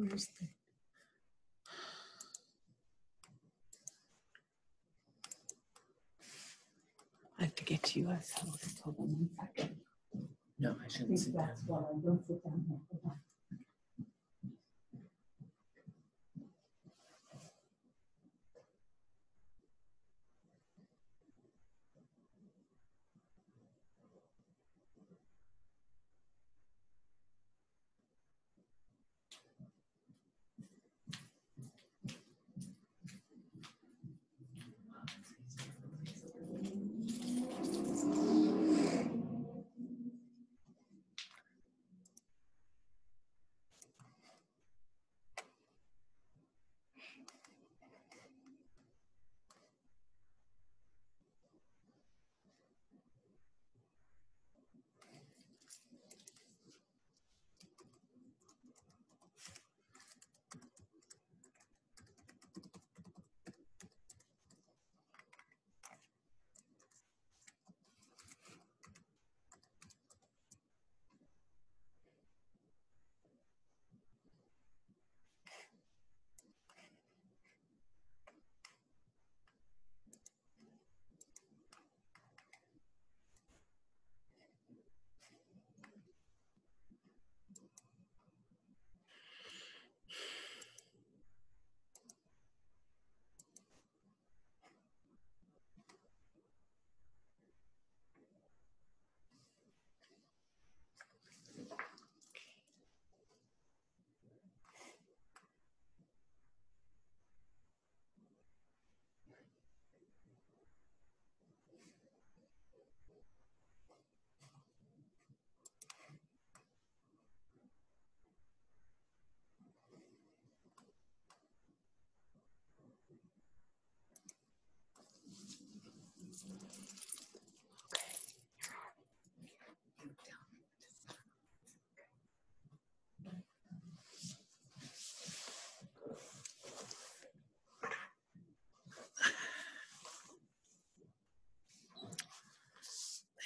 Where's the? I have to get to you. I saw this. Hold on one second. No, I shouldn't sit down. That's why I don't sit down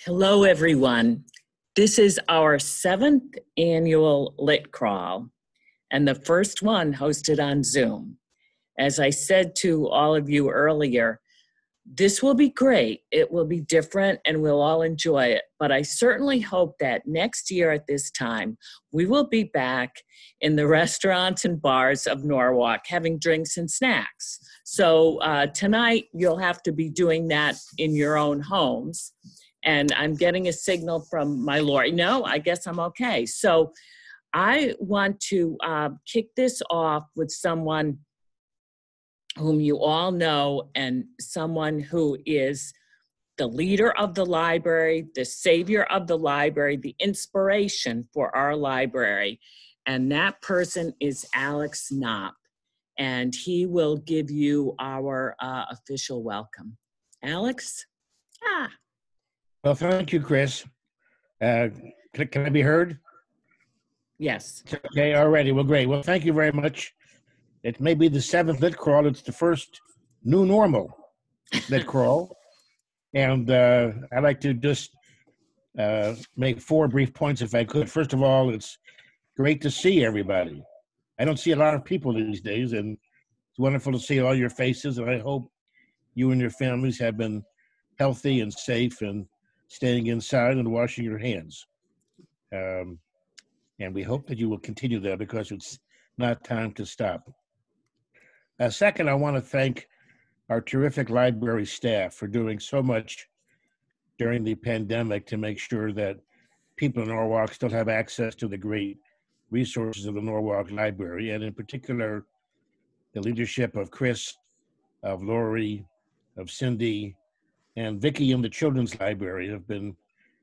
Hello, everyone. This is our seventh annual Lit Crawl and the first one hosted on Zoom. As I said to all of you earlier, this will be great. It will be different and we'll all enjoy it. But I certainly hope that next year at this time, we will be back in the restaurants and bars of Norwalk having drinks and snacks. So uh, tonight, you'll have to be doing that in your own homes and I'm getting a signal from my lawyer. No, I guess I'm okay. So I want to uh, kick this off with someone whom you all know and someone who is the leader of the library, the savior of the library, the inspiration for our library. And that person is Alex Knopp. And he will give you our uh, official welcome. Alex? Ah. Well, thank you, Chris. Uh, can, can I be heard? Yes. Okay, already. Well, great. Well, thank you very much. It may be the seventh lit crawl. It's the first new normal lit crawl. And uh, I'd like to just uh, make four brief points if I could. First of all, it's great to see everybody. I don't see a lot of people these days, and it's wonderful to see all your faces. And I hope you and your families have been healthy and safe and staying inside and washing your hands. Um, and we hope that you will continue that because it's not time to stop. Uh, second, I want to thank our terrific library staff for doing so much during the pandemic to make sure that people in Norwalk still have access to the great resources of the Norwalk Library, and in particular, the leadership of Chris, of Lori, of Cindy, and Vicki and the Children's Library have been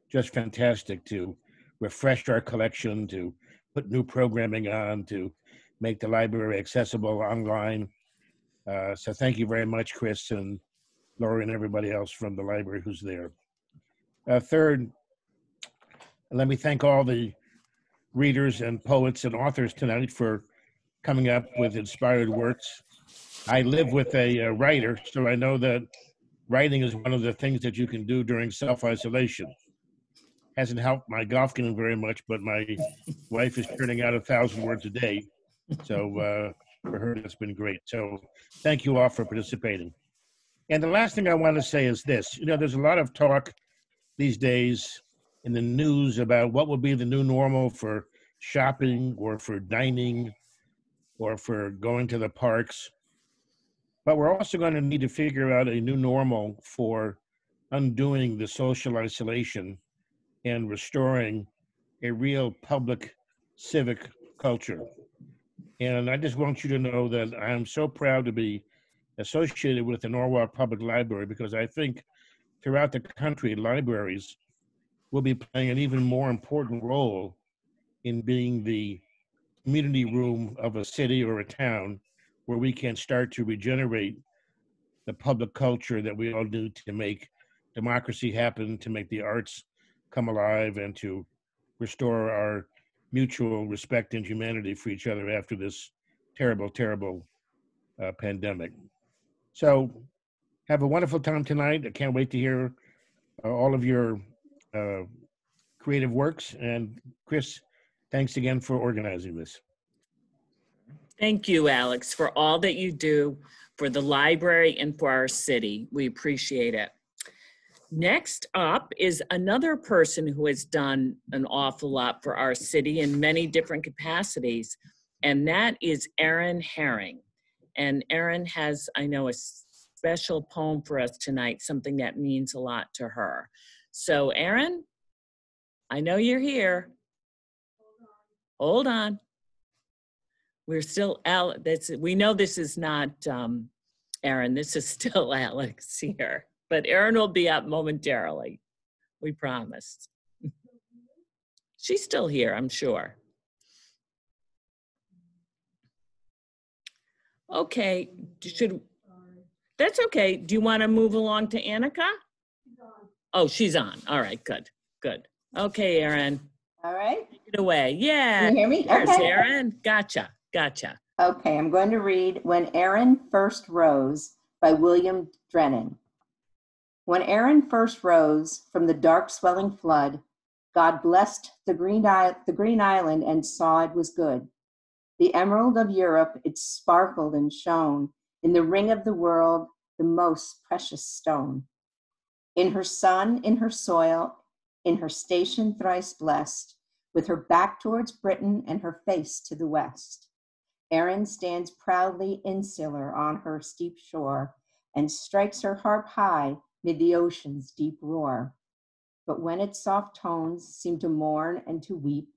just fantastic to refresh our collection, to put new programming on, to make the library accessible online. Uh, so thank you very much, Chris and Laurie and everybody else from the library who's there. Uh, third, let me thank all the readers and poets and authors tonight for coming up with inspired works. I live with a, a writer, so I know that writing is one of the things that you can do during self isolation. Hasn't helped my golf game very much, but my wife is turning out a thousand words a day. So uh, for her, that's been great. So thank you all for participating. And the last thing I want to say is this you know, there's a lot of talk these days in the news about what will be the new normal for shopping or for dining or for going to the parks. But we're also going to need to figure out a new normal for undoing the social isolation and restoring a real public civic culture. And I just want you to know that I am so proud to be associated with the Norwalk Public Library because I think throughout the country, libraries will be playing an even more important role in being the community room of a city or a town where we can start to regenerate the public culture that we all do to make democracy happen, to make the arts come alive, and to restore our mutual respect and humanity for each other after this terrible, terrible uh, pandemic. So, have a wonderful time tonight. I can't wait to hear uh, all of your uh, creative works. And Chris, thanks again for organizing this. Thank you, Alex, for all that you do for the library and for our city. We appreciate it. Next up is another person who has done an awful lot for our city in many different capacities, and that is Erin Herring. And Erin has, I know, a special poem for us tonight, something that means a lot to her. So, Erin, I know you're here. Hold on. We're still Al. That's we know this is not um, Erin. This is still Alex here but Erin will be up momentarily. We promised. She's still here, I'm sure. Okay, should, that's okay. Do you want to move along to Annika? Oh, she's on. All right, good, good. Okay, Erin, All right. take it away. Yeah. Can you hear me? There's Okay. Erin. Gotcha, gotcha. Okay, I'm going to read When Erin First Rose by William Drennan. When Erin first rose from the dark swelling flood, God blessed the green, isle, the green island and saw it was good. The emerald of Europe, it sparkled and shone, in the ring of the world, the most precious stone. In her sun, in her soil, in her station thrice blessed, with her back towards Britain and her face to the west. Erin stands proudly insular on her steep shore and strikes her harp high mid the ocean's deep roar. But when its soft tones seem to mourn and to weep,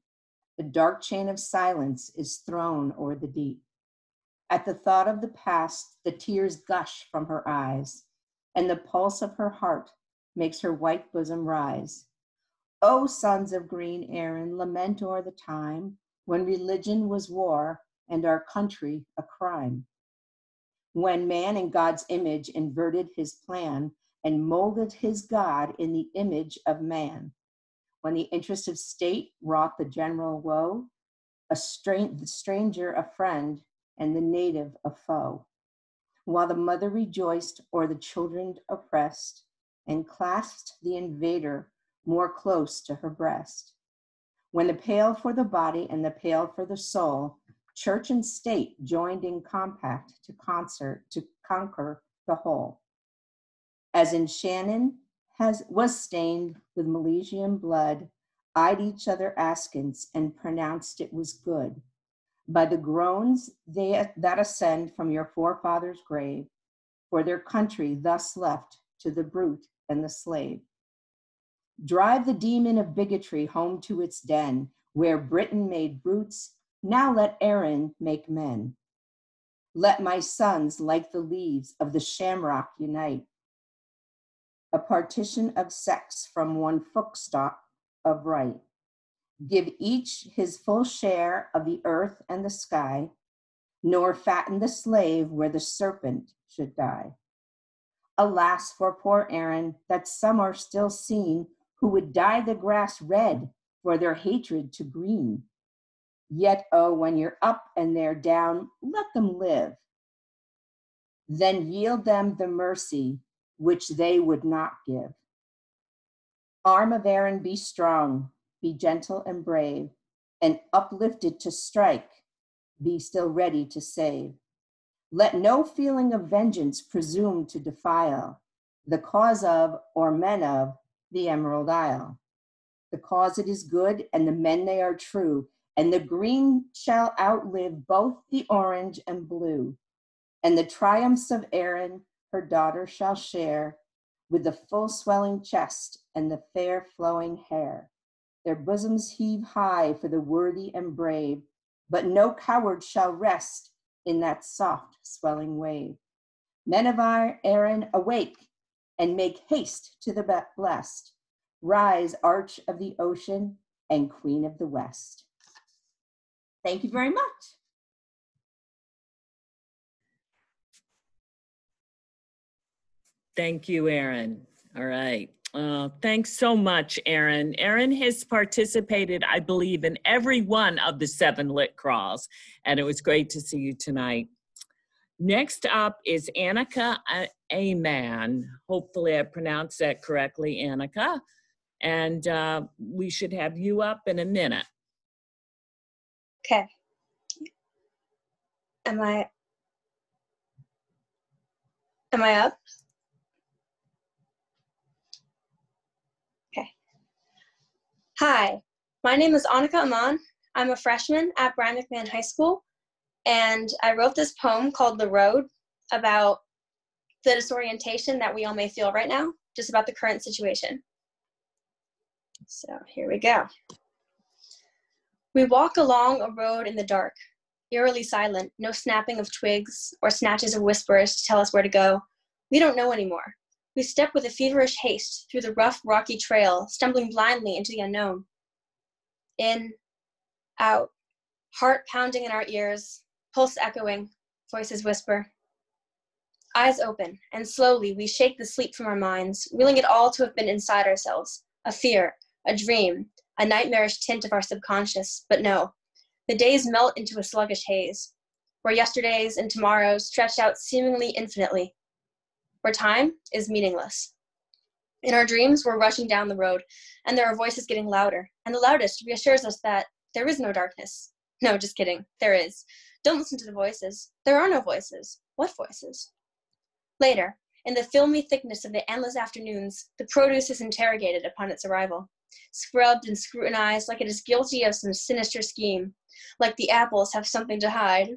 the dark chain of silence is thrown o'er the deep. At the thought of the past, the tears gush from her eyes, and the pulse of her heart makes her white bosom rise. O sons of green Erin, lament o'er the time when religion was war and our country a crime. When man in God's image inverted his plan and molded his God in the image of man. When the interest of state wrought the general woe, a strain, the stranger a friend, and the native a foe. While the mother rejoiced o'er the children oppressed, and clasped the invader more close to her breast. When the pale for the body and the pale for the soul, church and state joined in compact to concert to conquer the whole as in Shannon has, was stained with Milesian blood, eyed each other askance and pronounced it was good. By the groans they, that ascend from your forefathers' grave, for their country thus left to the brute and the slave. Drive the demon of bigotry home to its den, where Britain made brutes, now let Erin make men. Let my sons, like the leaves of the shamrock, unite a partition of sex from one footstock of right. Give each his full share of the earth and the sky, nor fatten the slave where the serpent should die. Alas for poor Erin, that some are still seen who would dye the grass red for their hatred to green. Yet, oh, when you're up and they're down, let them live. Then yield them the mercy which they would not give. Arm of Erin, be strong, be gentle and brave, and uplifted to strike, be still ready to save. Let no feeling of vengeance presume to defile the cause of or men of the Emerald Isle. The cause it is good, and the men they are true, and the green shall outlive both the orange and blue. And the triumphs of Erin, her daughter, shall share with the full swelling chest and the fair flowing hair. Their bosoms heave high for the worthy and brave, but no coward shall rest in that soft swelling wave. Men of our Erin, awake and make haste to the blessed. Rise, arch of the ocean and queen of the west. Thank you very much. Thank you, Erin. All right. Uh, thanks so much, Erin. Erin has participated, I believe, in every one of the seven lit crawls, and it was great to see you tonight. Next up is Annika Aman. Hopefully, I pronounced that correctly, Annika. And uh, we should have you up in a minute. Okay. Am I Am I up? Okay. Hi, my name is Annika Aman. I'm a freshman at Brien McMahon High School, and I wrote this poem called The Road about the disorientation that we all may feel right now, just about the current situation. So here we go. We walk along a road in the dark, eerily silent, no snapping of twigs or snatches of whispers to tell us where to go. We don't know anymore. We step with a feverish haste through the rough, rocky trail, stumbling blindly into the unknown. In, out, heart pounding in our ears, pulse echoing, voices whisper. Eyes open, and slowly we shake the sleep from our minds, willing it all to have been inside ourselves a fear, a dream, a nightmarish tint of our subconscious. But no, the days melt into a sluggish haze, where yesterdays and tomorrows stretch out seemingly infinitely, where time is meaningless. In our dreams, we're rushing down the road, and there are voices getting louder, and the loudest reassures us that there is no darkness. No, just kidding. There is. Don't listen to the voices. There are no voices. What voices? Later, in the filmy thickness of the endless afternoons, the produce is interrogated upon its arrival, scrubbed and scrutinized like it is guilty of some sinister scheme, like the apples have something to hide.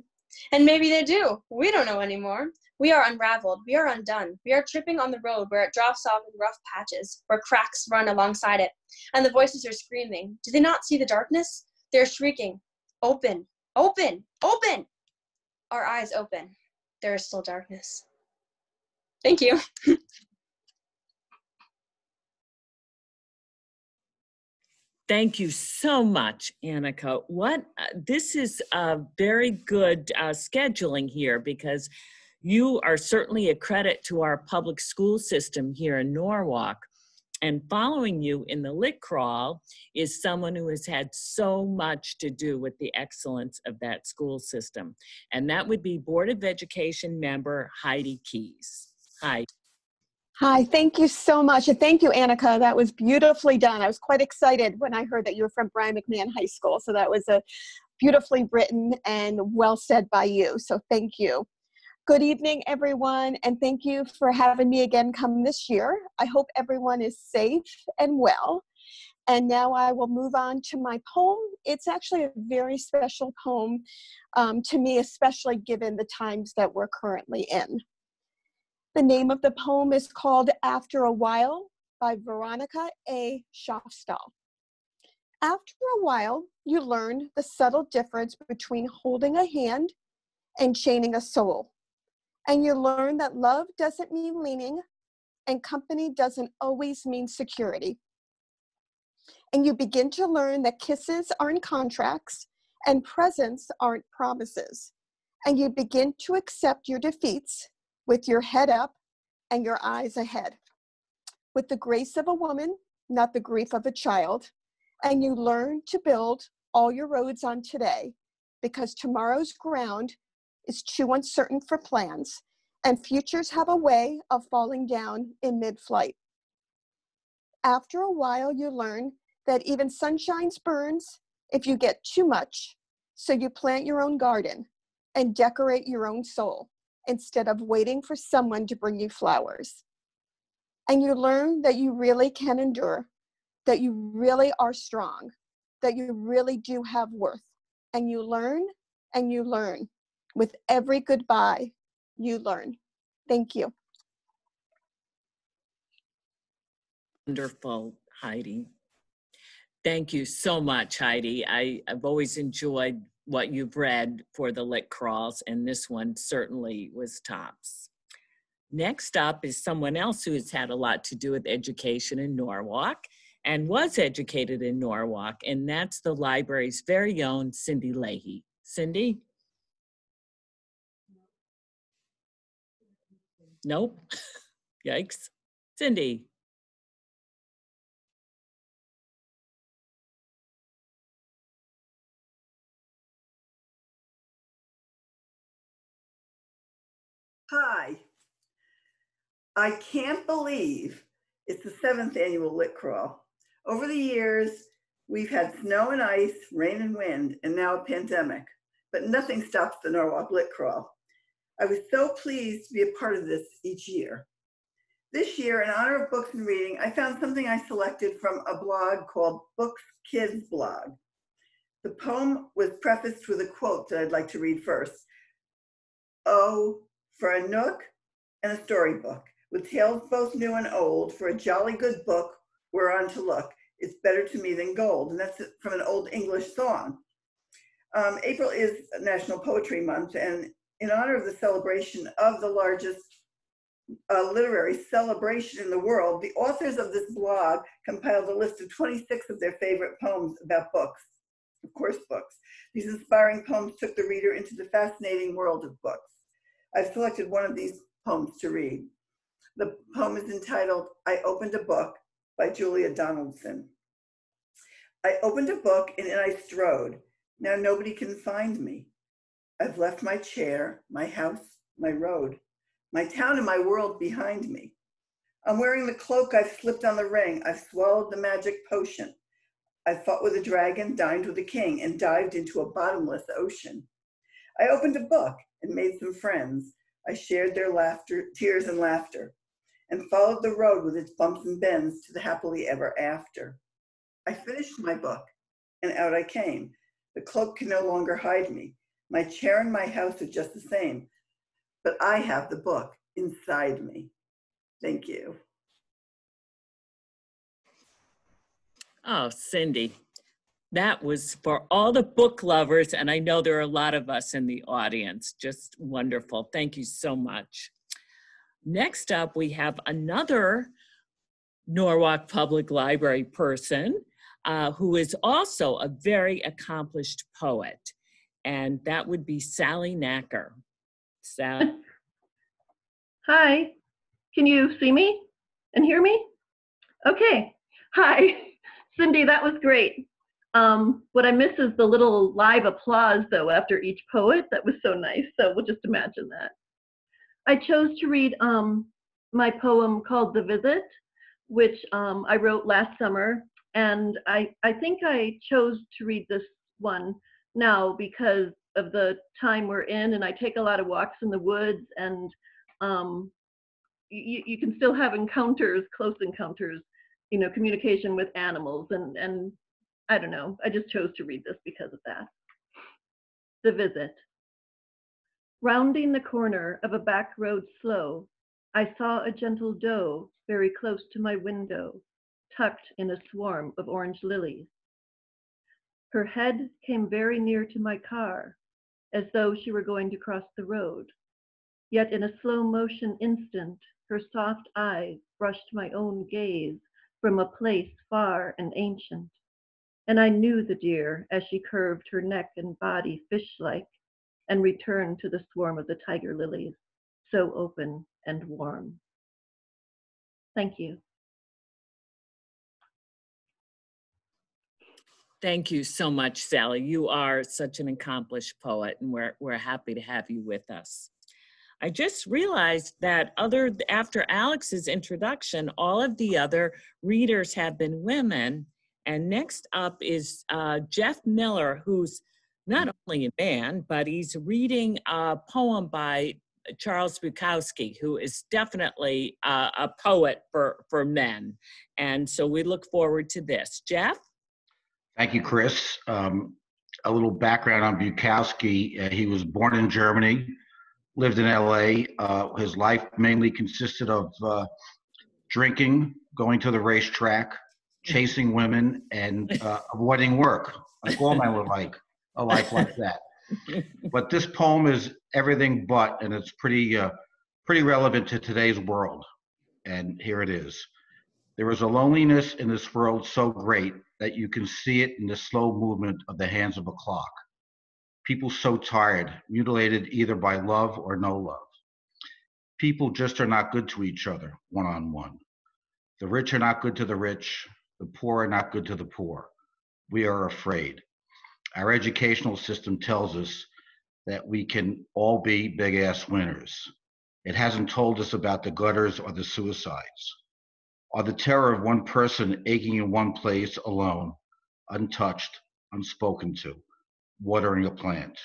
And maybe they do. We don't know anymore. We are unraveled, we are undone, we are tripping on the road where it drops off in rough patches, where cracks run alongside it, and the voices are screaming. Do they not see the darkness? They're shrieking, Open, open, open! Our eyes open. There is still darkness. Thank you. Thank you so much, Annika. What uh, this is a very good uh, scheduling here because you are certainly a credit to our public school system here in Norwalk. And following you in the lit crawl is someone who has had so much to do with the excellence of that school system. And that would be Board of Education member Heidi Keyes. Hi. Hi, thank you so much. And thank you, Annika. That was beautifully done. I was quite excited when I heard that you were from Brien McMahon High School. So that was a beautifully written and well said by you. So thank you. Good evening, everyone, and thank you for having me again come this year. I hope everyone is safe and well. And now I will move on to my poem. It's actually a very special poem um, to me, especially given the times that we're currently in. The name of the poem is called After a While by Veronica A. Shoffstall. After a while, you learn the subtle difference between holding a hand and chaining a soul and you learn that love doesn't mean leaning and company doesn't always mean security. And you begin to learn that kisses aren't contracts and presents aren't promises. And you begin to accept your defeats with your head up and your eyes ahead. With the grace of a woman, not the grief of a child. And you learn to build all your roads on today because tomorrow's ground is too uncertain for plans, and futures have a way of falling down in mid flight. After a while, you learn that even sunshine burns if you get too much, So you plant your own garden and decorate your own soul instead of waiting for someone to bring you flowers. And you learn that you really can endure, that you really are strong, that you really do have worth. And you learn and you learn. With every goodbye, you learn. Thank you. Wonderful, Heidi. Thank you so much, Heidi. I, I've always enjoyed what you've read for the lit crawls, and this one certainly was tops. Next up is someone else who has had a lot to do with education in Norwalk and was educated in Norwalk, and that's the library's very own Cindy Leahy. Cindy? Nope. Yikes. Cindy? Hi. I can't believe it's the seventh annual Lit Crawl. Over the years, we've had snow and ice, rain and wind, and now a pandemic, but nothing stops the Norwalk Lit Crawl. I was so pleased to be a part of this each year. This year, in honor of books and reading, I found something I selected from a blog called Books Kids Blog. The poem was prefaced with a quote that I'd like to read first. Oh, for a nook and a storybook, with tales both new and old, for a jolly good book whereon to look. It's better to me than gold. And that's from an old English song. Um, April is National Poetry Month, and in honor of the celebration of the largest uh, literary celebration in the world, the authors of this blog compiled a list of 26 of their favorite poems about books, of course, books. These inspiring poems took the reader into the fascinating world of books. I've selected one of these poems to read. The poem is entitled I Opened a Book by Julia Donaldson. I opened a book and in I strode. Now nobody can find me. I've left my chair, my house, my road, my town and my world behind me. I'm wearing the cloak, I've slipped on the ring, I've swallowed the magic potion. I fought with a dragon, dined with a king, and dived into a bottomless ocean. I opened a book and made some friends. I shared their laughter, tears and laughter, and followed the road with its bumps and bends to the happily ever after. I finished my book, and out I came. The cloak can no longer hide me. My chair and my house are just the same, but I have the book inside me. Thank you. Oh, Cindy, that was for all the book lovers, and I know there are a lot of us in the audience. Just wonderful. Thank you so much. Next up, we have another Norwalk Public Library person uh, who is also a very accomplished poet, and that would be Sally Knacker. Sally? Hi, can you see me and hear me? Okay. Hi, Cindy, that was great. Um, what I miss is the little live applause, though, after each poet. That was so nice. So we'll just imagine that. I chose to read um, my poem called The Visit, which um, I wrote last summer. And I, I think I chose to read this one now because of the time we're in, and I take a lot of walks in the woods, and um, you, you can still have encounters, close encounters, you know, communication with animals, and and I don't know. I just chose to read this because of that. The visit. Rounding the corner of a back road slow, I saw a gentle doe very close to my window, tucked in a swarm of orange lilies. Her head came very near to my car, as though she were going to cross the road. Yet in a slow motion instant, her soft eyes brushed my own gaze from a place far and ancient. And I knew the deer as she curved her neck and body fish like and returned to the swarm of the tiger lilies, so open and warm. Thank you. Thank you so much, Sally. You are such an accomplished poet, and we're, we're happy to have you with us. I just realized that other after Alex's introduction, all of the other readers have been women. And next up is uh, Jeff Miller, who's not only a man, but he's reading a poem by Charles Bukowski, who is definitely uh, a poet for, for men. And so we look forward to this. Jeff? Thank you, Chris. Um, a little background on Bukowski. Uh, he was born in Germany, lived in LA. Uh, his life mainly consisted of uh, drinking, going to the racetrack, chasing women, and uh, avoiding work, like all men would like a life like that. But this poem is everything but, and it's pretty, uh, pretty relevant to today's world. And here it is. There is a loneliness in this world so great that you can see it in the slow movement of the hands of a clock. People so tired, mutilated either by love or no love. People just are not good to each other one on one. The rich are not good to the rich, the poor are not good to the poor. We are afraid. Our educational system tells us that we can all be big ass winners. It hasn't told us about the gutters or the suicides, or the terror of one person aching in one place alone, untouched, unspoken to, watering a plant.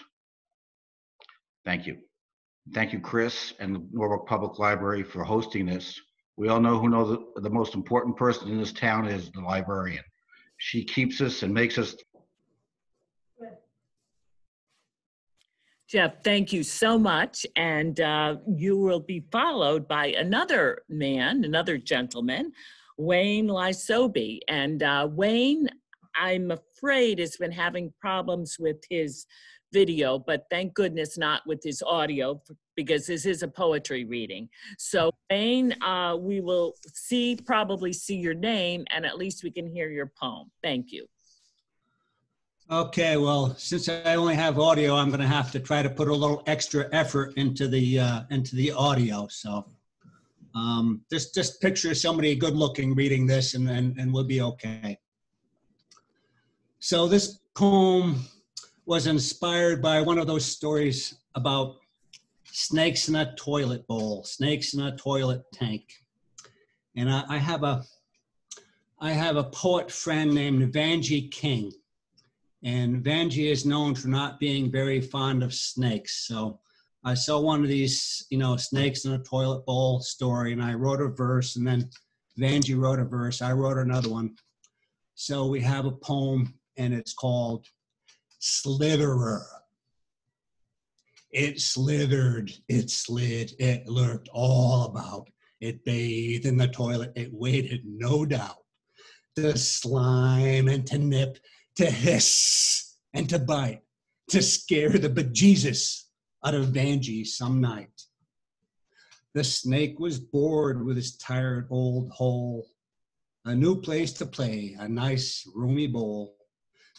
Thank you. Thank you, Chris and the Norwalk Public Library for hosting this. We all know who know the, the most important person in this town is the librarian. She keeps us and makes us Jeff, thank you so much. And uh, you will be followed by another man, another gentleman, Wayne Lysobey. And uh, Wayne, I'm afraid, has been having problems with his video, but thank goodness not with his audio because this is a poetry reading. So Wayne, uh, we will see, probably see your name and at least we can hear your poem. Thank you. Okay, well, since I only have audio, I'm going to have to try to put a little extra effort into the uh, into the audio. So, um, just just picture somebody good looking reading this, and, and and we'll be okay. So this poem was inspired by one of those stories about snakes in a toilet bowl, snakes in a toilet tank, and I, I have a I have a poet friend named Vanjie King and Vanjie is known for not being very fond of snakes. So I saw one of these, you know, snakes in a toilet bowl story, and I wrote a verse, and then Vanjie wrote a verse. I wrote another one. So we have a poem, and it's called Slitherer. It slithered, it slid, it lurked all about. It bathed in the toilet, it waited, no doubt, to slime and to nip to hiss and to bite, to scare the bejesus out of Vanjie some night. The snake was bored with his tired old hole. A new place to play, a nice roomy bowl,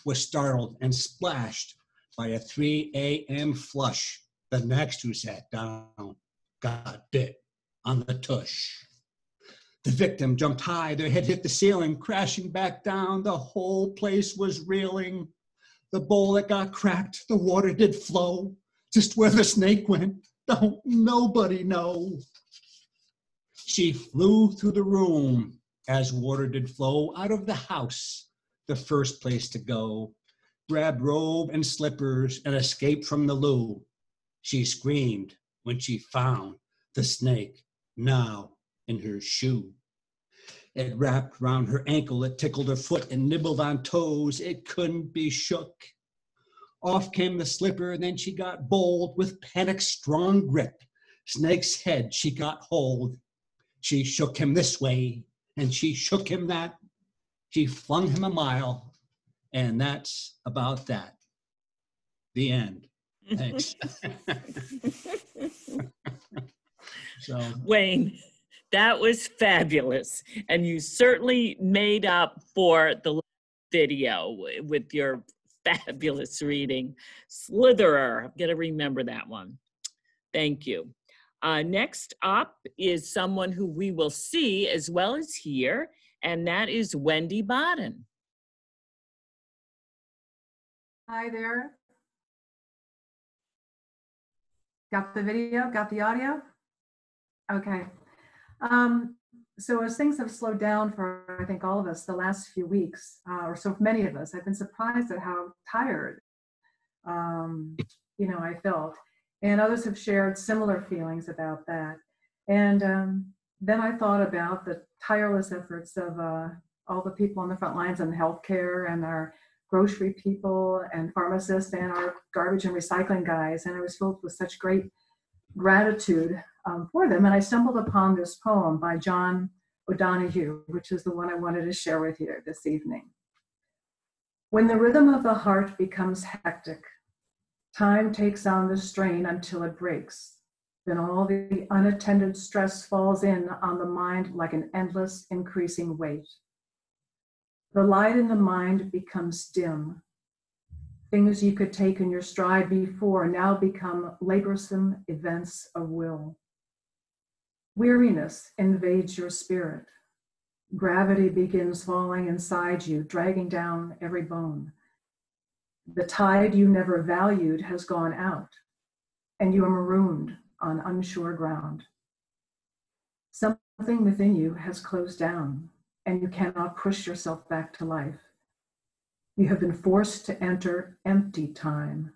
was startled and splashed by a 3 a.m. flush. The next who sat down got bit on the tush. The victim jumped high, their head hit the ceiling, crashing back down. The whole place was reeling. The bowl that got cracked, the water did flow. Just where the snake went, don't nobody know. She flew through the room as water did flow out of the house, the first place to go. grab robe and slippers and escape from the loo. She screamed when she found the snake now in her shoe. It wrapped round her ankle, it tickled her foot and nibbled on toes. It couldn't be shook. Off came the slipper, and then she got bold with panic's strong grip. Snake's head she got hold. She shook him this way, and she shook him that. She flung him a mile, and that's about that. The end. Thanks. so Wayne, that was fabulous. And you certainly made up for the video with your fabulous reading. Slitherer, I'm going to remember that one. Thank you. Uh, next up is someone who we will see as well as hear, and that is Wendy Bodden. Hi there. Got the video? Got the audio? Okay. Um, so as things have slowed down for, I think, all of us the last few weeks, uh, or so many of us, I've been surprised at how tired um, you know, I felt. And others have shared similar feelings about that. And um, then I thought about the tireless efforts of uh, all the people on the front lines in healthcare and our grocery people and pharmacists and our garbage and recycling guys. And I was filled with such great gratitude um, for them. And I stumbled upon this poem by John O'Donohue, which is the one I wanted to share with you this evening. When the rhythm of the heart becomes hectic, time takes on the strain until it breaks. Then all the unattended stress falls in on the mind like an endless increasing weight. The light in the mind becomes dim. Things you could take in your stride before now become laborsome events of will. Weariness invades your spirit. Gravity begins falling inside you, dragging down every bone. The tide you never valued has gone out, and you are marooned on unsure ground. Something within you has closed down, and you cannot push yourself back to life. You have been forced to enter empty time.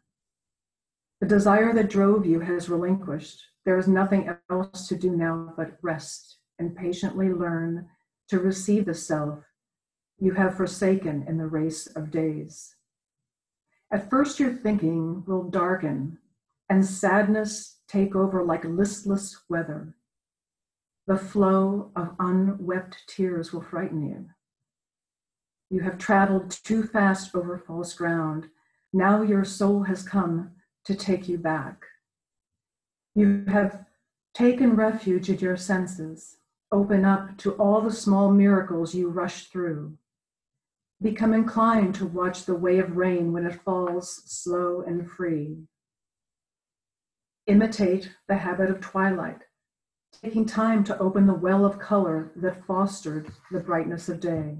The desire that drove you has relinquished. There is nothing else to do now but rest and patiently learn to receive the self you have forsaken in the race of days. At first, your thinking will darken and sadness take over like listless weather. The flow of unwept tears will frighten you. You have traveled too fast over false ground. Now your soul has come to take you back. You have taken refuge in your senses. Open up to all the small miracles you rush through. Become inclined to watch the way of rain when it falls slow and free. Imitate the habit of twilight, taking time to open the well of color that fostered the brightness of day.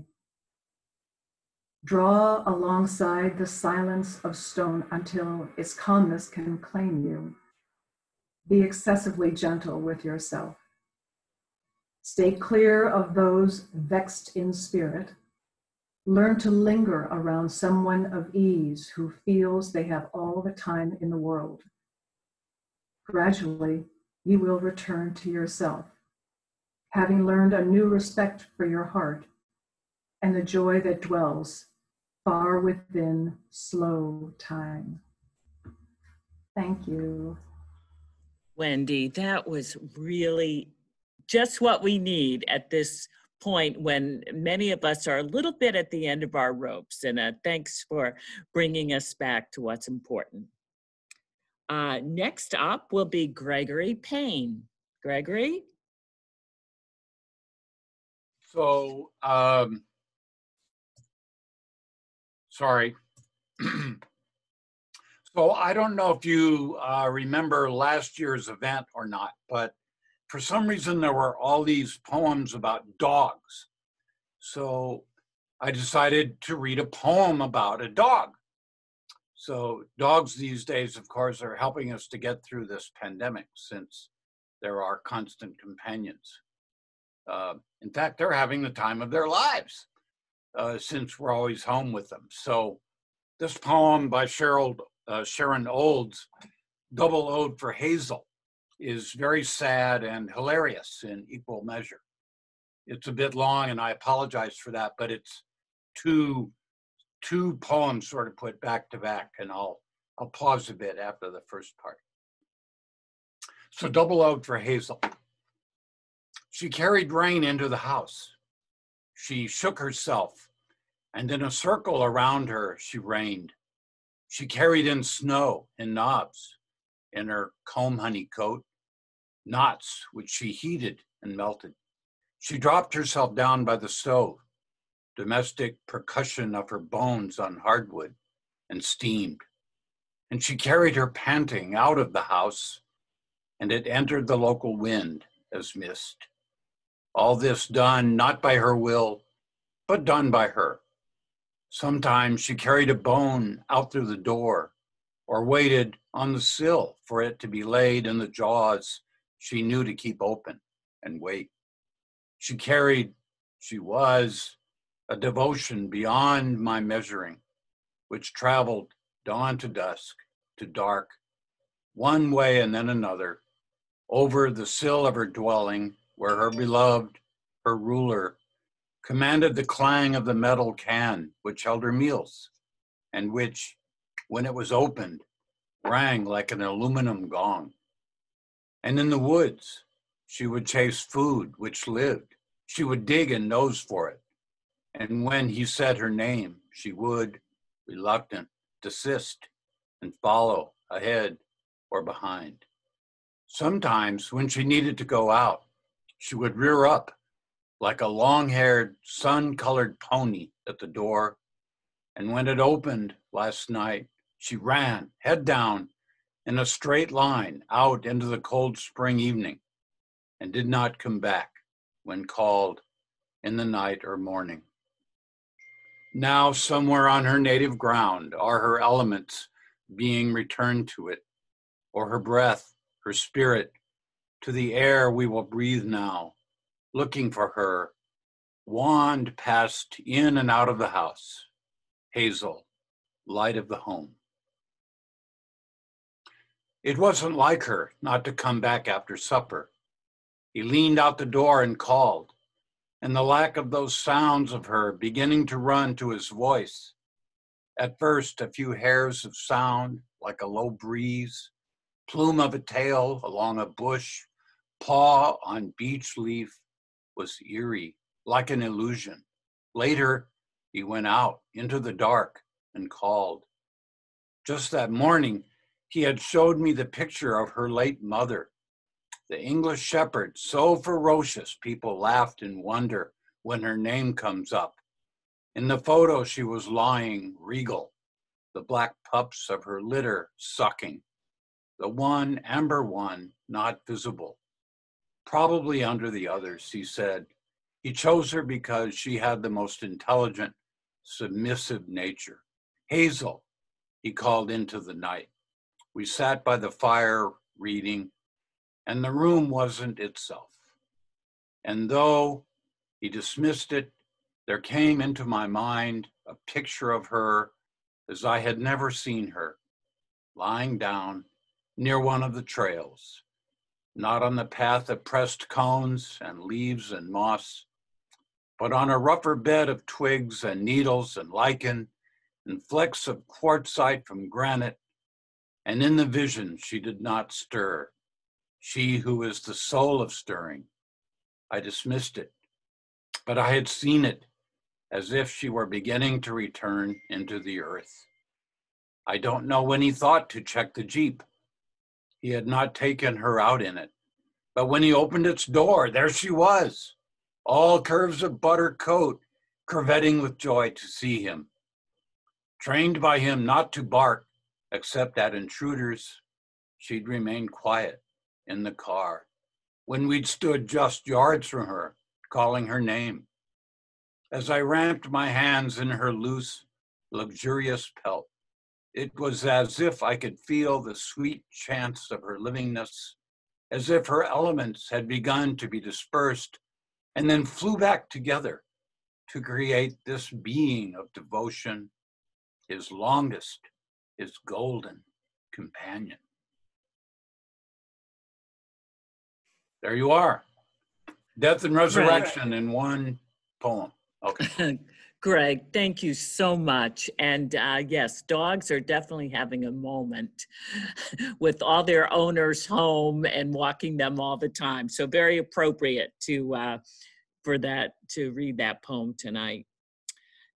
Draw alongside the silence of stone until its calmness can claim you. Be excessively gentle with yourself. Stay clear of those vexed in spirit. Learn to linger around someone of ease who feels they have all the time in the world. Gradually, you will return to yourself, having learned a new respect for your heart and the joy that dwells far within slow time. Thank you. Wendy, that was really just what we need at this point when many of us are a little bit at the end of our ropes. And uh, thanks for bringing us back to what's important. Uh, next up will be Gregory Payne. Gregory? So, um, sorry. so I don't know if you uh, remember last year's event or not, but for some reason there were all these poems about dogs. So I decided to read a poem about a dog. So dogs these days, of course, are helping us to get through this pandemic since they're our constant companions. Uh, in fact, they're having the time of their lives uh, since we're always home with them. So this poem by Cheryl, uh, Sharon Olds, Double Ode for Hazel, is very sad and hilarious in equal measure. It's a bit long and I apologize for that, but it's two two poems sort of put back to back and I'll I'll pause a bit after the first part. So double ode for Hazel. She carried rain into the house. She shook herself, and in a circle around her she rained. She carried in snow in knobs in her comb honey coat, knots which she heated and melted. She dropped herself down by the stove, domestic percussion of her bones on hardwood, and steamed. And she carried her panting out of the house, and it entered the local wind as mist. All this done not by her will, but done by her. Sometimes she carried a bone out through the door or waited on the sill for it to be laid in the jaws she knew to keep open and wait. She carried, she was, a devotion beyond my measuring, which traveled dawn to dusk to dark, one way and then another, over the sill of her dwelling, where her beloved, her ruler, commanded the clang of the metal can which held her meals, and which, when it was opened, rang like an aluminum gong. And in the woods, she would chase food which lived. She would dig and nose for it. And when he said her name, she would, reluctant, desist and follow ahead or behind. Sometimes, when she needed to go out, she would rear up like a long haired, sun colored pony at the door. And when it opened last night, she ran, head down, in a straight line out into the cold spring evening and did not come back when called in the night or morning. Now, somewhere on her native ground, are her elements being returned to it, or her breath, her spirit, to the air we will breathe now, looking for her, wand passed in and out of the house, Hazel, light of the home. It wasn't like her not to come back after supper. He leaned out the door and called, and the lack of those sounds of her beginning to run to his voice. At first, a few hairs of sound, like a low breeze, plume of a tail along a bush, paw on beech leaf, was eerie, like an illusion. Later, he went out into the dark and called. Just that morning, he had showed me the picture of her late mother, the English shepherd, so ferocious people laughed in wonder when her name comes up. In the photo, she was lying regal, the black pups of her litter sucking, the one, amber one, not visible. Probably under the others, he said. He chose her because she had the most intelligent, submissive nature. Hazel, he called into the night. We sat by the fire reading, and the room wasn't itself. And though he dismissed it, there came into my mind a picture of her as I had never seen her, lying down near one of the trails, not on the path of pressed cones and leaves and moss, but on a rougher bed of twigs and needles and lichen and flecks of quartzite from granite and in the vision she did not stir, she who is the soul of stirring. I dismissed it, but I had seen it as if she were beginning to return into the earth. I don't know when he thought to check the Jeep. He had not taken her out in it. But when he opened its door, there she was, all curves of butter coat, curvetting with joy to see him. Trained by him not to bark, except at intruders, she'd remain quiet in the car when we'd stood just yards from her, calling her name. As I ramped my hands in her loose, luxurious pelt, it was as if I could feel the sweet chance of her livingness, as if her elements had begun to be dispersed and then flew back together to create this being of devotion, his longest his golden companion. There you are. Death and resurrection in one poem. Okay. Greg, thank you so much. And uh, yes, dogs are definitely having a moment with all their owners home and walking them all the time. So very appropriate to uh, for that to read that poem tonight.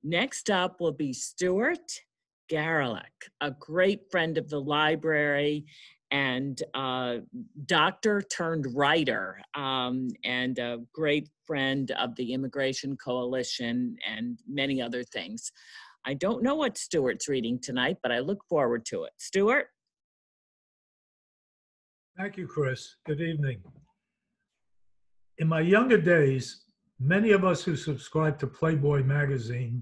Next up will be Stuart Garlick, a great friend of the library and uh, doctor turned writer um, and a great friend of the Immigration Coalition and many other things. I don't know what Stuart's reading tonight, but I look forward to it. Stuart? Thank you, Chris. Good evening. In my younger days, many of us who subscribed to Playboy magazine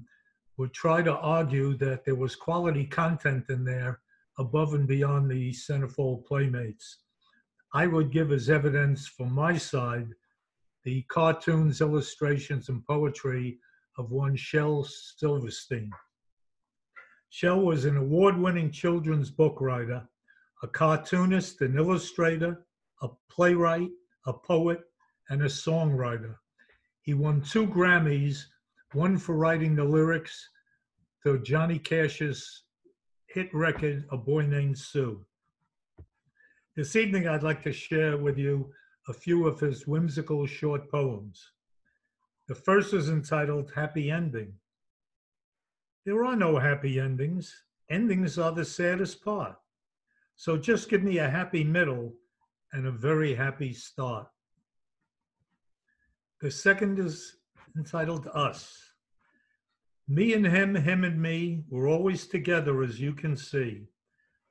would try to argue that there was quality content in there above and beyond the centerfold playmates. I would give as evidence from my side the cartoons, illustrations, and poetry of one Shel Silverstein. Shel was an award winning children's book writer, a cartoonist, an illustrator, a playwright, a poet, and a songwriter. He won two Grammys, one for writing the lyrics to Johnny Cash's hit record, A Boy Named Sue. This evening, I'd like to share with you a few of his whimsical short poems. The first is entitled Happy Ending. There are no happy endings. Endings are the saddest part. So just give me a happy middle and a very happy start. The second is entitled Us. Me and him, him and me, we're always together as you can see.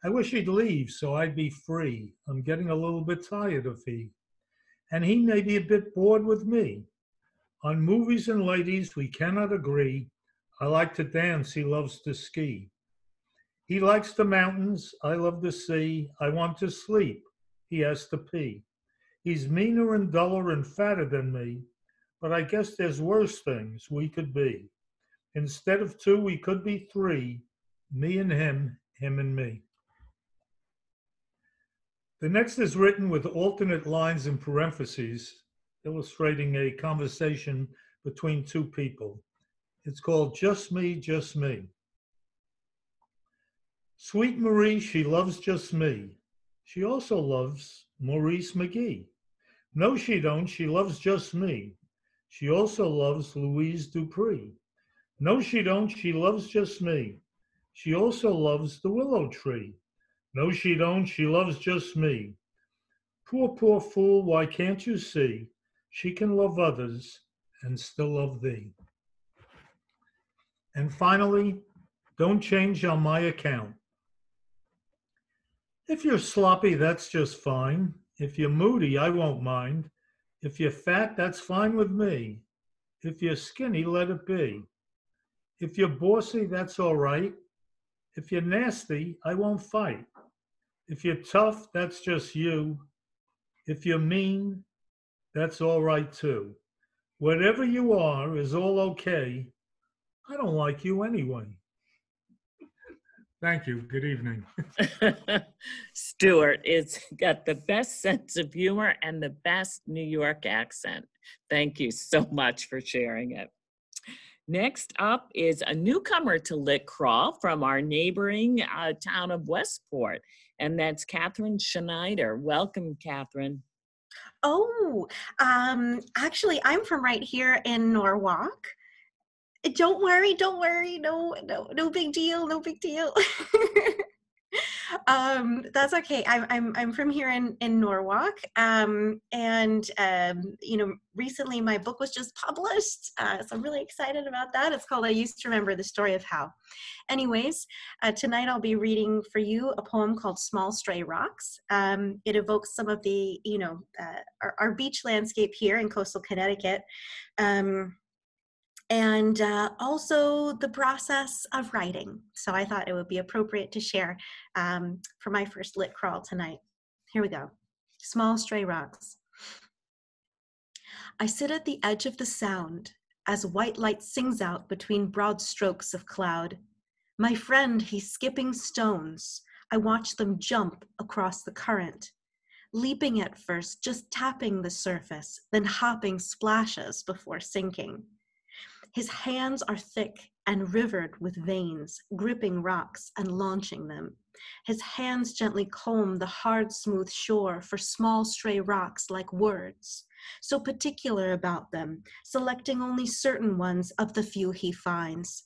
I wish he'd leave so I'd be free. I'm getting a little bit tired of he. And he may be a bit bored with me. On movies and ladies, we cannot agree. I like to dance, he loves to ski. He likes the mountains, I love the sea. I want to sleep, he has to pee. He's meaner and duller and fatter than me, but I guess there's worse things we could be. Instead of two, we could be three me and him, him and me. The next is written with alternate lines and parentheses, illustrating a conversation between two people. It's called Just Me, Just Me. Sweet Marie, she loves just me. She also loves Maurice McGee. No, she don't. She loves just me. She also loves Louise Dupree. No, she don't. She loves just me. She also loves the willow tree. No, she don't. She loves just me. Poor, poor fool, why can't you see? She can love others and still love thee. And finally, don't change on my account. If you're sloppy, that's just fine. If you're moody, I won't mind. If you're fat, that's fine with me. If you're skinny, let it be. If you're bossy, that's all right. If you're nasty, I won't fight. If you're tough, that's just you. If you're mean, that's all right too. Whatever you are is all okay. I don't like you anyway. Thank you. Good evening. Stuart is got the best sense of humor and the best New York accent. Thank you so much for sharing it. Next up is a newcomer to Lit Crawl from our neighboring uh, town of Westport, and that's Catherine Schneider. Welcome, Catherine. Oh, um, actually, I'm from right here in Norwalk. Don't worry, don't worry. No, no, no big deal. No big deal. um, that's okay. I'm I'm I'm from here in in Norwalk, um, and um, you know, recently my book was just published, uh, so I'm really excited about that. It's called "I Used to Remember the Story of How." Anyways, uh, tonight I'll be reading for you a poem called "Small Stray Rocks." Um, it evokes some of the you know uh, our, our, beach landscape here in coastal Connecticut. Um, and uh, also the process of writing. So I thought it would be appropriate to share um, for my first lit crawl tonight. Here we go. Small stray rocks. I sit at the edge of the sound as white light sings out between broad strokes of cloud. My friend, he's skipping stones. I watch them jump across the current, leaping at first, just tapping the surface, then hopping splashes before sinking. His hands are thick and rivered with veins, gripping rocks and launching them. His hands gently comb the hard, smooth shore for small, stray rocks like words, so particular about them, selecting only certain ones of the few he finds.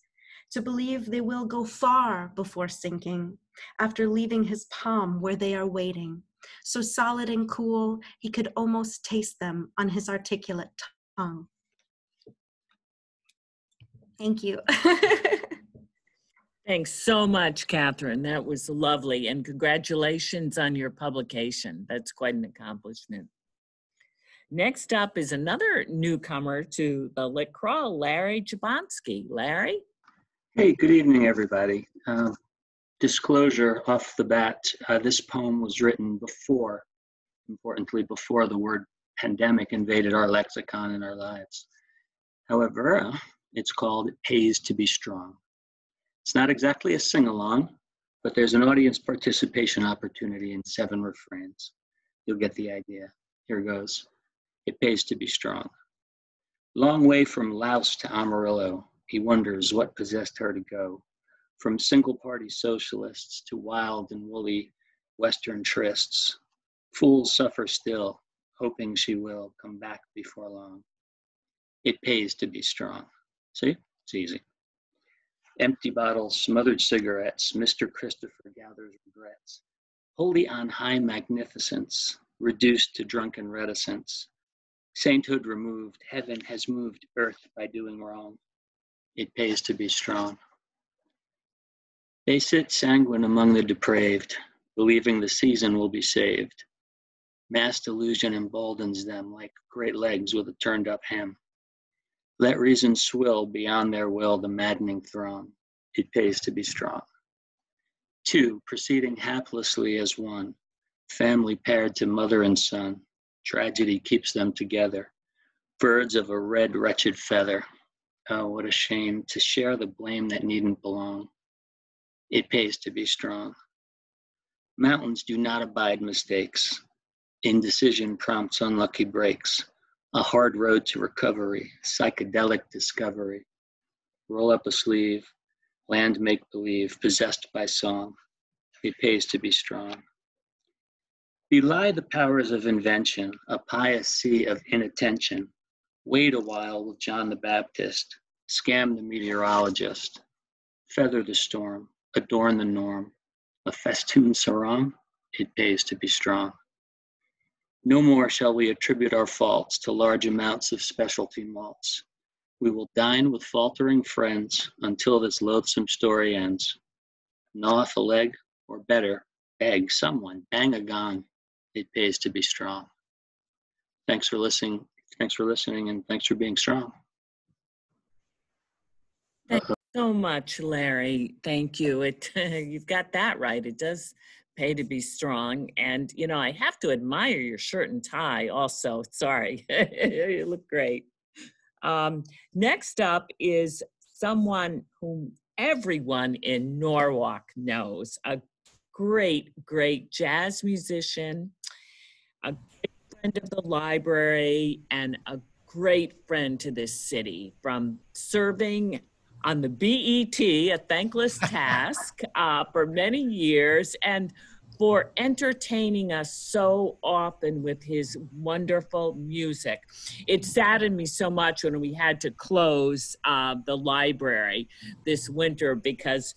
To believe they will go far before sinking, after leaving his palm where they are waiting. So solid and cool, he could almost taste them on his articulate tongue. Thank you. Thanks so much, Catherine. That was lovely. And congratulations on your publication. That's quite an accomplishment. Next up is another newcomer to the Lit Crawl, Larry Jablonsky. Larry? Hey, good evening, everybody. Uh, disclosure off the bat, uh, this poem was written before, importantly, before the word pandemic invaded our lexicon and our lives. However, uh, it's called It Pays to Be Strong. It's not exactly a sing along, but there's an audience participation opportunity in seven refrains. You'll get the idea. Here goes. It pays to be strong. Long way from Laos to Amarillo, he wonders what possessed her to go. From single party socialists to wild and woolly Western trysts, fools suffer still, hoping she will come back before long. It pays to be strong. See, it's easy. Empty bottles, smothered cigarettes, Mr. Christopher gathers regrets. Wholly on high magnificence, reduced to drunken reticence. Sainthood removed, heaven has moved earth by doing wrong. It pays to be strong. They sit sanguine among the depraved, believing the season will be saved. Mass delusion emboldens them like great legs with a turned up hem. Let reason swill beyond their will the maddening throng. It pays to be strong. Two, proceeding haplessly as one, family paired to mother and son. Tragedy keeps them together. Birds of a red, wretched feather. Oh, what a shame to share the blame that needn't belong. It pays to be strong. Mountains do not abide mistakes. Indecision prompts unlucky breaks. A hard road to recovery, psychedelic discovery. Roll up a sleeve, land make believe, possessed by song. It pays to be strong. Belie the powers of invention, a pious sea of inattention. Wait a while with John the Baptist, scam the meteorologist. Feather the storm, adorn the norm. A festoon sarong, it pays to be strong. No more shall we attribute our faults to large amounts of specialty malts. We will dine with faltering friends until this loathsome story ends. Gnaw off a leg, or better, beg someone, bang a gong. It pays to be strong. Thanks for listening. Thanks for listening, and thanks for being strong. Thank you so much, Larry. Thank you. It you've got that right. It does pay to be strong. And, you know, I have to admire your shirt and tie also. Sorry, you look great. Um, next up is someone whom everyone in Norwalk knows a great, great jazz musician, a friend of the library, and a great friend to this city from serving on the BET, a thankless task, uh, for many years, and for entertaining us so often with his wonderful music. It saddened me so much when we had to close uh, the library this winter because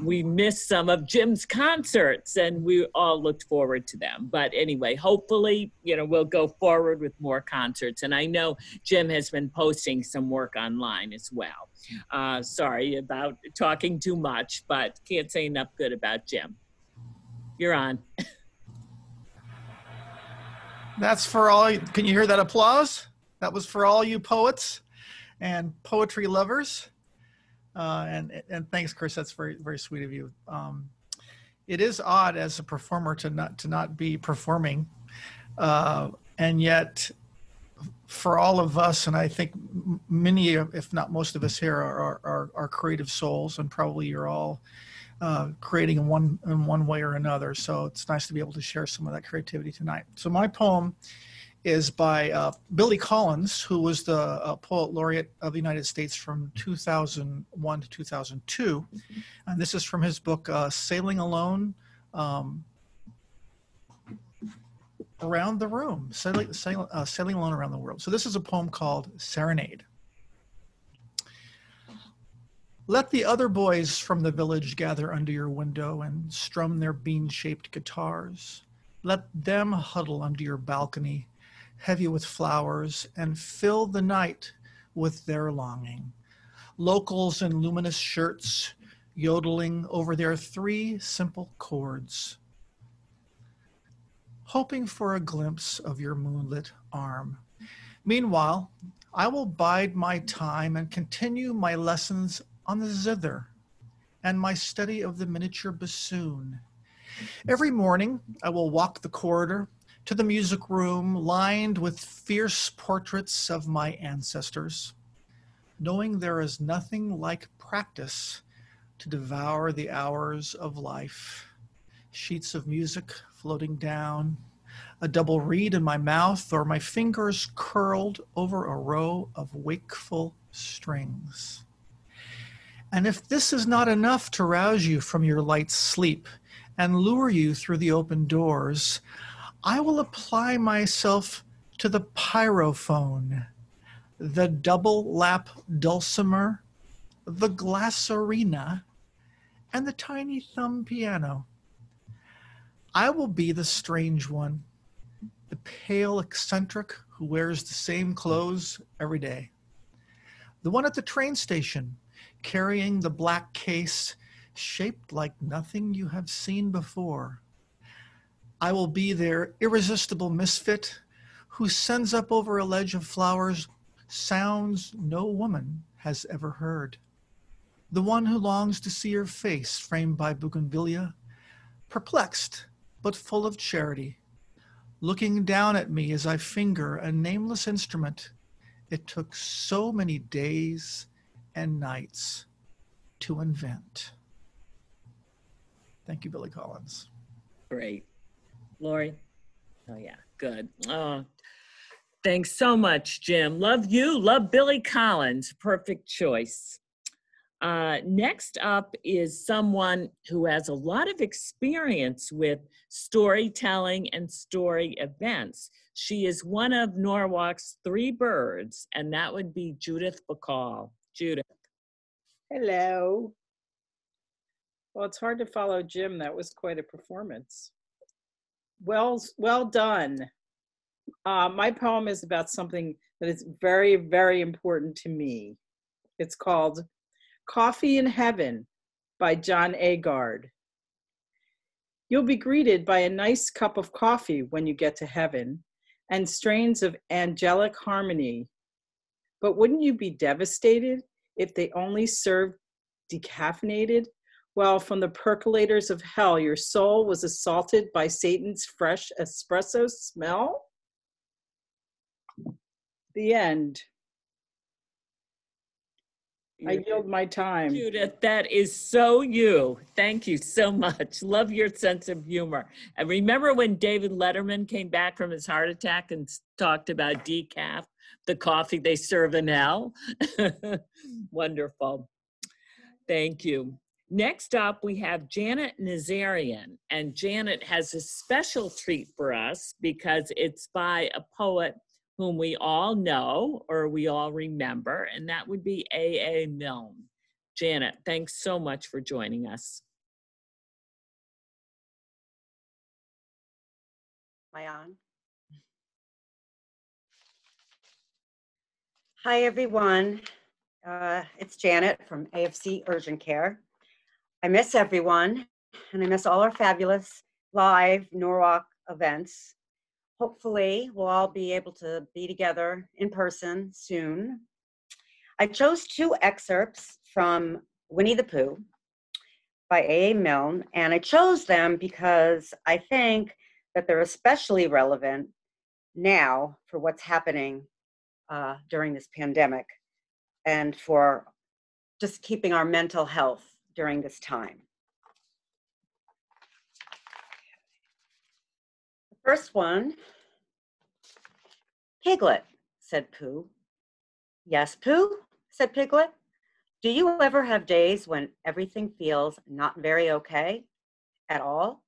we missed some of Jim's concerts and we all looked forward to them. But anyway, hopefully, you know, we'll go forward with more concerts. And I know Jim has been posting some work online as well. Uh, sorry about talking too much, but can't say enough good about Jim. You're on. That's for all. You can you hear that applause? That was for all you poets and poetry lovers. Uh, and and thanks, Chris. That's very very sweet of you. Um, it is odd as a performer to not to not be performing, uh, and yet for all of us, and I think many, if not most of us here, are are, are creative souls, and probably you're all uh, creating in one in one way or another. So it's nice to be able to share some of that creativity tonight. So my poem is by uh, Billy Collins, who was the uh, poet laureate of the United States from 2001 to 2002, and this is from his book uh, "Sailing Alone." Um, around the room, sailing, sailing, uh, sailing alone around the world. So this is a poem called Serenade. Let the other boys from the village gather under your window and strum their bean shaped guitars. Let them huddle under your balcony, heavy with flowers, and fill the night with their longing. Locals in luminous shirts, yodeling over their three simple chords, hoping for a glimpse of your moonlit arm. Meanwhile, I will bide my time and continue my lessons on the zither and my study of the miniature bassoon. Every morning, I will walk the corridor to the music room lined with fierce portraits of my ancestors, knowing there is nothing like practice to devour the hours of life. Sheets of music floating down, a double reed in my mouth, or my fingers curled over a row of wakeful strings. And if this is not enough to rouse you from your light sleep and lure you through the open doors, I will apply myself to the pyrophone, the double lap dulcimer, the glassarina, and the tiny thumb piano. I will be the strange one, the pale eccentric who wears the same clothes every day. The one at the train station, carrying the black case shaped like nothing you have seen before. I will be their irresistible misfit who sends up over a ledge of flowers sounds no woman has ever heard. The one who longs to see her face framed by bougainvillea, perplexed but full of charity, looking down at me as I finger a nameless instrument it took so many days and nights to invent. Thank you, Billy Collins. Great. Lori? Oh, yeah, good. Oh, thanks so much, Jim. Love you. Love Billy Collins. Perfect choice. Uh, next up is someone who has a lot of experience with storytelling and story events. She is one of Norwalk's three birds, and that would be Judith Bacall. Judith. Hello. Well, it's hard to follow Jim. That was quite a performance. Well, well done. Uh, my poem is about something that is very, very important to me. It's called Coffee in Heaven by John Agard. You'll be greeted by a nice cup of coffee when you get to heaven and strains of angelic harmony. But wouldn't you be devastated if they only served decaffeinated? While from the percolators of hell, your soul was assaulted by Satan's fresh espresso smell? The end. I yield my time. Judith, that is so you. Thank you so much. Love your sense of humor. And remember when David Letterman came back from his heart attack and talked about decaf, the coffee they serve in hell? Wonderful. Thank you. Next up, we have Janet Nazarian. And Janet has a special treat for us because it's by a poet whom we all know or we all remember, and that would be A.A. Milne. Janet, thanks so much for joining us. Am I on? Hi, everyone. Uh, it's Janet from AFC Urgent Care. I miss everyone, and I miss all our fabulous live Norwalk events. Hopefully, we'll all be able to be together in person soon. I chose two excerpts from Winnie the Pooh by A.A. Milne, and I chose them because I think that they're especially relevant now for what's happening uh, during this pandemic and for just keeping our mental health during this time. The first one Piglet, said Pooh. Yes, Pooh, said Piglet. Do you ever have days when everything feels not very okay at all?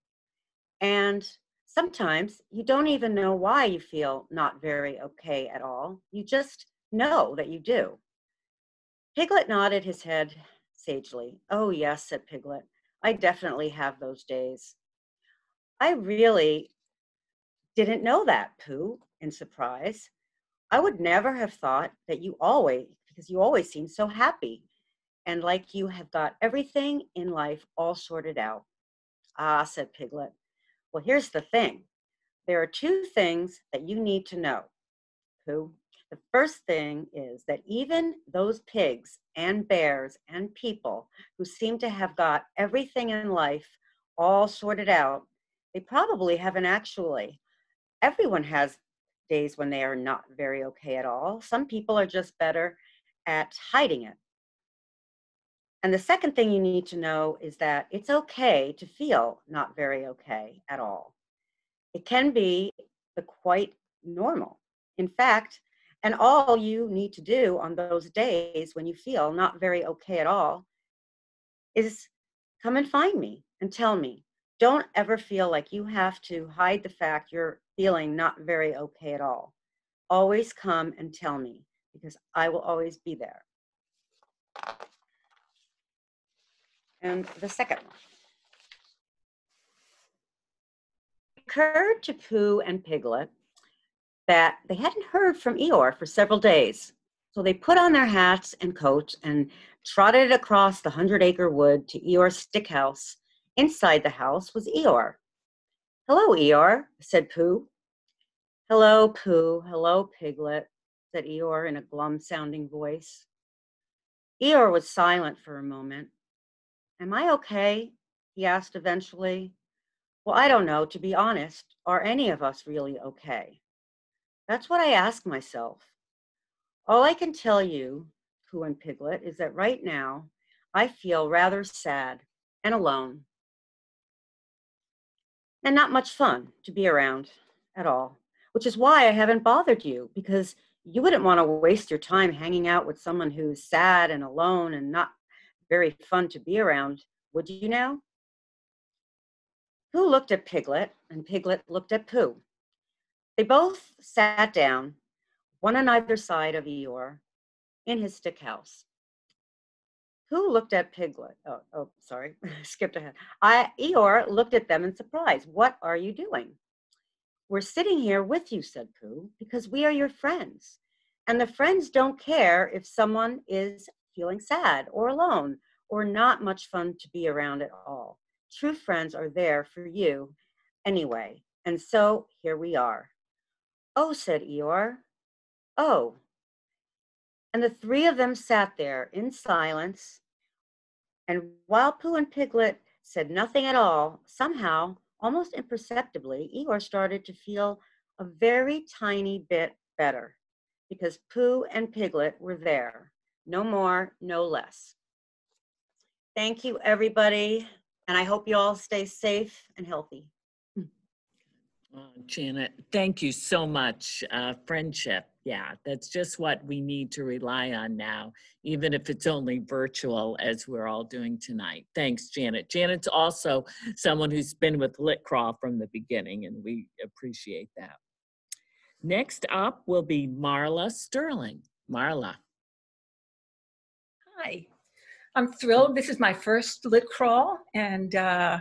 And sometimes you don't even know why you feel not very okay at all. You just know that you do. Piglet nodded his head sagely. Oh, yes, said Piglet. I definitely have those days. I really didn't know that, Pooh, in surprise. I would never have thought that you always, because you always seem so happy and like you have got everything in life all sorted out. Ah, said Piglet. Well, here's the thing there are two things that you need to know, Who? The first thing is that even those pigs and bears and people who seem to have got everything in life all sorted out, they probably haven't actually. Everyone has days when they are not very okay at all. Some people are just better at hiding it. And the second thing you need to know is that it's okay to feel not very okay at all. It can be uh, quite normal. In fact, and all you need to do on those days when you feel not very okay at all is come and find me and tell me. Don't ever feel like you have to hide the fact you're feeling not very okay at all. Always come and tell me because I will always be there. And the second one. It occurred to Pooh and Piglet that they hadn't heard from Eeyore for several days. So they put on their hats and coats and trotted across the hundred acre wood to Eeyore's stick house. Inside the house was Eeyore. Hello, Eeyore, said Pooh. Hello, Pooh. Hello, Piglet, said Eeyore in a glum sounding voice. Eeyore was silent for a moment. Am I okay? he asked eventually. Well, I don't know, to be honest. Are any of us really okay? That's what I ask myself. All I can tell you, Pooh and Piglet, is that right now I feel rather sad and alone and not much fun to be around at all, which is why I haven't bothered you because you wouldn't want to waste your time hanging out with someone who's sad and alone and not very fun to be around, would you now? Pooh looked at Piglet, and Piglet looked at Pooh. They both sat down, one on either side of Eeyore, in his stick house. Pooh looked at Piglet. Oh, oh sorry, skipped ahead. I, Eeyore looked at them in surprise. What are you doing? We're sitting here with you, said Pooh, because we are your friends. And the friends don't care if someone is feeling sad or alone or not much fun to be around at all. True friends are there for you anyway. And so here we are. Oh, said Eeyore. Oh. And the three of them sat there in silence. And while Pooh and Piglet said nothing at all, somehow, almost imperceptibly, Eeyore started to feel a very tiny bit better because Pooh and Piglet were there. No more, no less. Thank you, everybody. And I hope you all stay safe and healthy. Oh, Janet, thank you so much. Uh, friendship, yeah, that's just what we need to rely on now, even if it's only virtual as we're all doing tonight. Thanks, Janet. Janet's also someone who's been with Lit Crawl from the beginning, and we appreciate that. Next up will be Marla Sterling. Marla. Hi, I'm thrilled. This is my first lit crawl, and uh,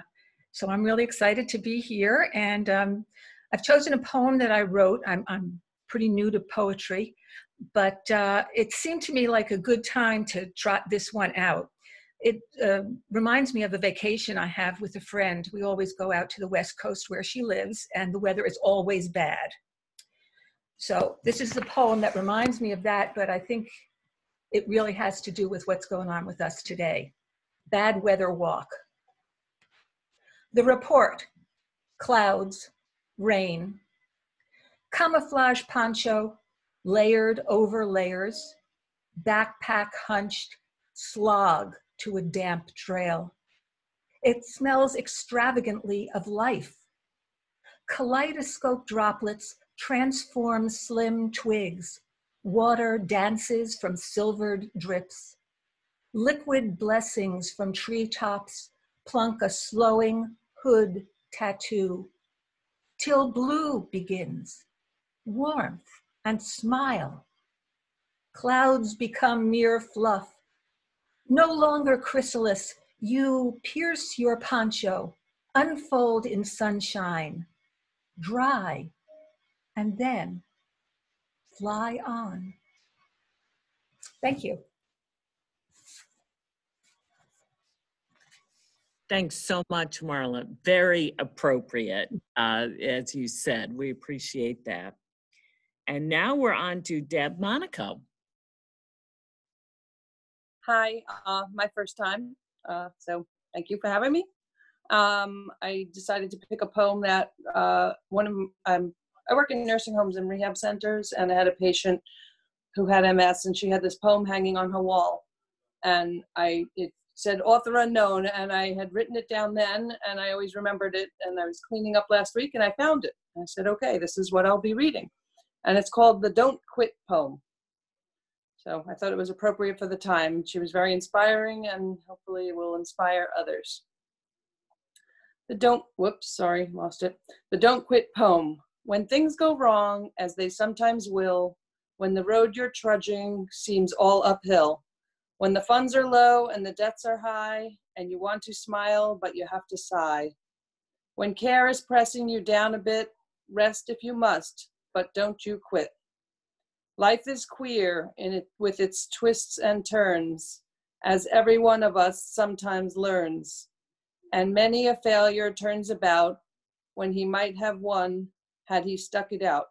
so I'm really excited to be here. And um, I've chosen a poem that I wrote. I'm, I'm pretty new to poetry, but uh, it seemed to me like a good time to trot this one out. It uh, reminds me of a vacation I have with a friend. We always go out to the West Coast where she lives, and the weather is always bad. So this is the poem that reminds me of that, but I think it really has to do with what's going on with us today. Bad weather walk. The report, clouds, rain. Camouflage poncho, layered over layers. Backpack hunched, slog to a damp trail. It smells extravagantly of life. Kaleidoscope droplets transform slim twigs Water dances from silvered drips. Liquid blessings from treetops plunk a slowing hood tattoo. Till blue begins, warmth and smile. Clouds become mere fluff. No longer chrysalis, you pierce your poncho, unfold in sunshine, dry, and then fly on. Thank you. Thanks so much, Marla. Very appropriate, uh, as you said. We appreciate that. And now we're on to Deb Monaco. Hi, uh, my first time. Uh, so thank you for having me. Um, I decided to pick a poem that uh, one of um, I work in nursing homes and rehab centers, and I had a patient who had MS, and she had this poem hanging on her wall, and I it said author unknown, and I had written it down then, and I always remembered it. And I was cleaning up last week, and I found it. And I said, okay, this is what I'll be reading, and it's called the "Don't Quit" poem. So I thought it was appropriate for the time. She was very inspiring, and hopefully will inspire others. The don't, whoops, sorry, lost it. The don't quit poem. When things go wrong, as they sometimes will, when the road you're trudging seems all uphill, when the funds are low and the debts are high, and you want to smile, but you have to sigh. When care is pressing you down a bit, rest if you must, but don't you quit. Life is queer in it with its twists and turns, as every one of us sometimes learns. And many a failure turns about when he might have won had he stuck it out.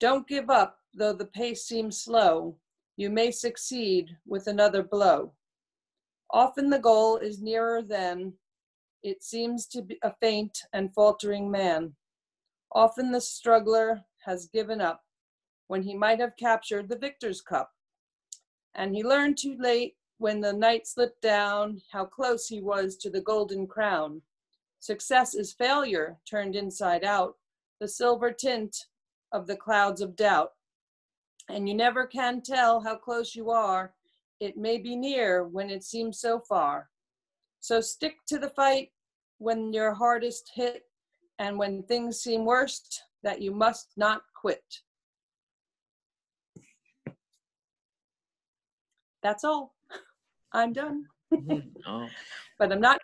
Don't give up, though the pace seems slow. You may succeed with another blow. Often the goal is nearer than it seems to be a faint and faltering man. Often the struggler has given up when he might have captured the victor's cup. And he learned too late when the night slipped down how close he was to the golden crown. Success is failure turned inside out, the silver tint of the clouds of doubt. And you never can tell how close you are. It may be near when it seems so far. So stick to the fight when you're hardest hit and when things seem worst that you must not quit. That's all. I'm done. Mm-hmm. Oh. But I'm not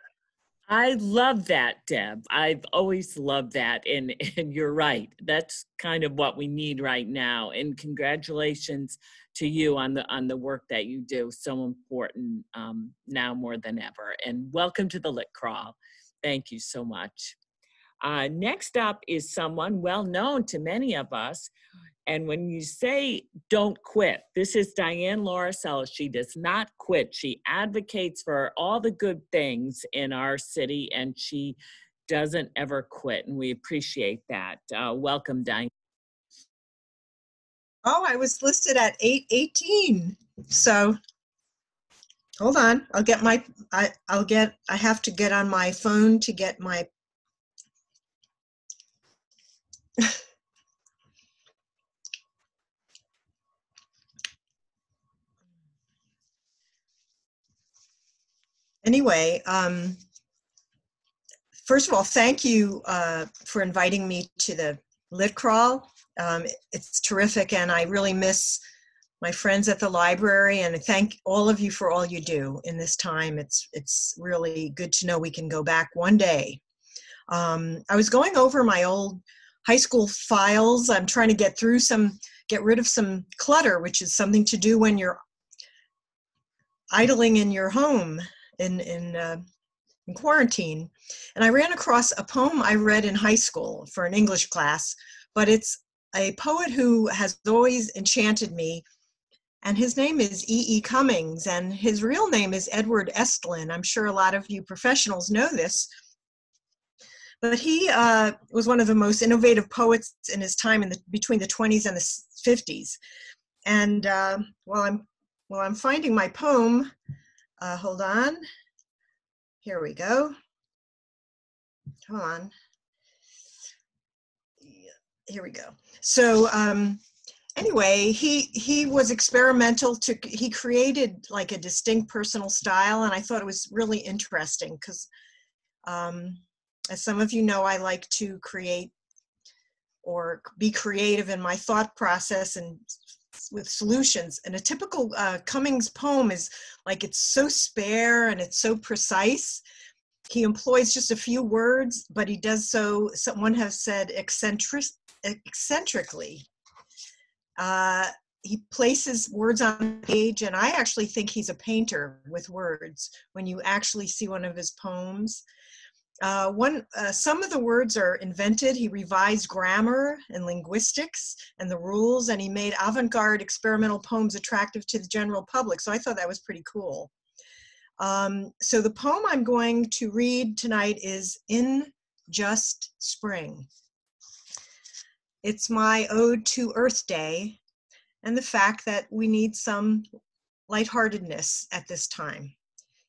I love that, Deb. I've always loved that. And, and you're right. That's kind of what we need right now. And congratulations to you on the on the work that you do. So important um, now more than ever. And welcome to the Lit Crawl. Thank you so much. Uh, next up is someone well known to many of us. And when you say don't quit, this is Diane Lauricella. She does not quit. She advocates for all the good things in our city and she doesn't ever quit. And we appreciate that. Uh, welcome, Diane. Oh, I was listed at 818. So hold on. I'll get my, I, I'll get, I have to get on my phone to get my anyway, um, first of all, thank you uh, for inviting me to the Lit Crawl. Um, it's terrific, and I really miss my friends at the library, and I thank all of you for all you do in this time. It's it's really good to know we can go back one day. Um, I was going over my old high school files. I'm trying to get through some, get rid of some clutter, which is something to do when you're idling in your home in in, uh, in quarantine, and I ran across a poem I read in high school for an English class. But it's a poet who has always enchanted me, and his name is E. E. Cummings, and his real name is Edward Estlin. I'm sure a lot of you professionals know this. But he uh, was one of the most innovative poets in his time in the, between the 20s and the 50s. And uh, while I'm while I'm finding my poem, uh, hold on. Here we go. Come on. Here we go. So um, anyway, he he was experimental. To he created like a distinct personal style, and I thought it was really interesting because, um, as some of you know, I like to create or be creative in my thought process and with solutions. And a typical uh, Cummings poem is like it's so spare and it's so precise. He employs just a few words, but he does so, someone has said, eccentric, eccentrically. Uh, he places words on the page, and I actually think he's a painter with words when you actually see one of his poems. Uh, one, uh, some of the words are invented. He revised grammar and linguistics and the rules, and he made avant-garde experimental poems attractive to the general public. So I thought that was pretty cool. Um, so the poem I'm going to read tonight is In Just Spring. It's my ode to Earth Day and the fact that we need some lightheartedness at this time.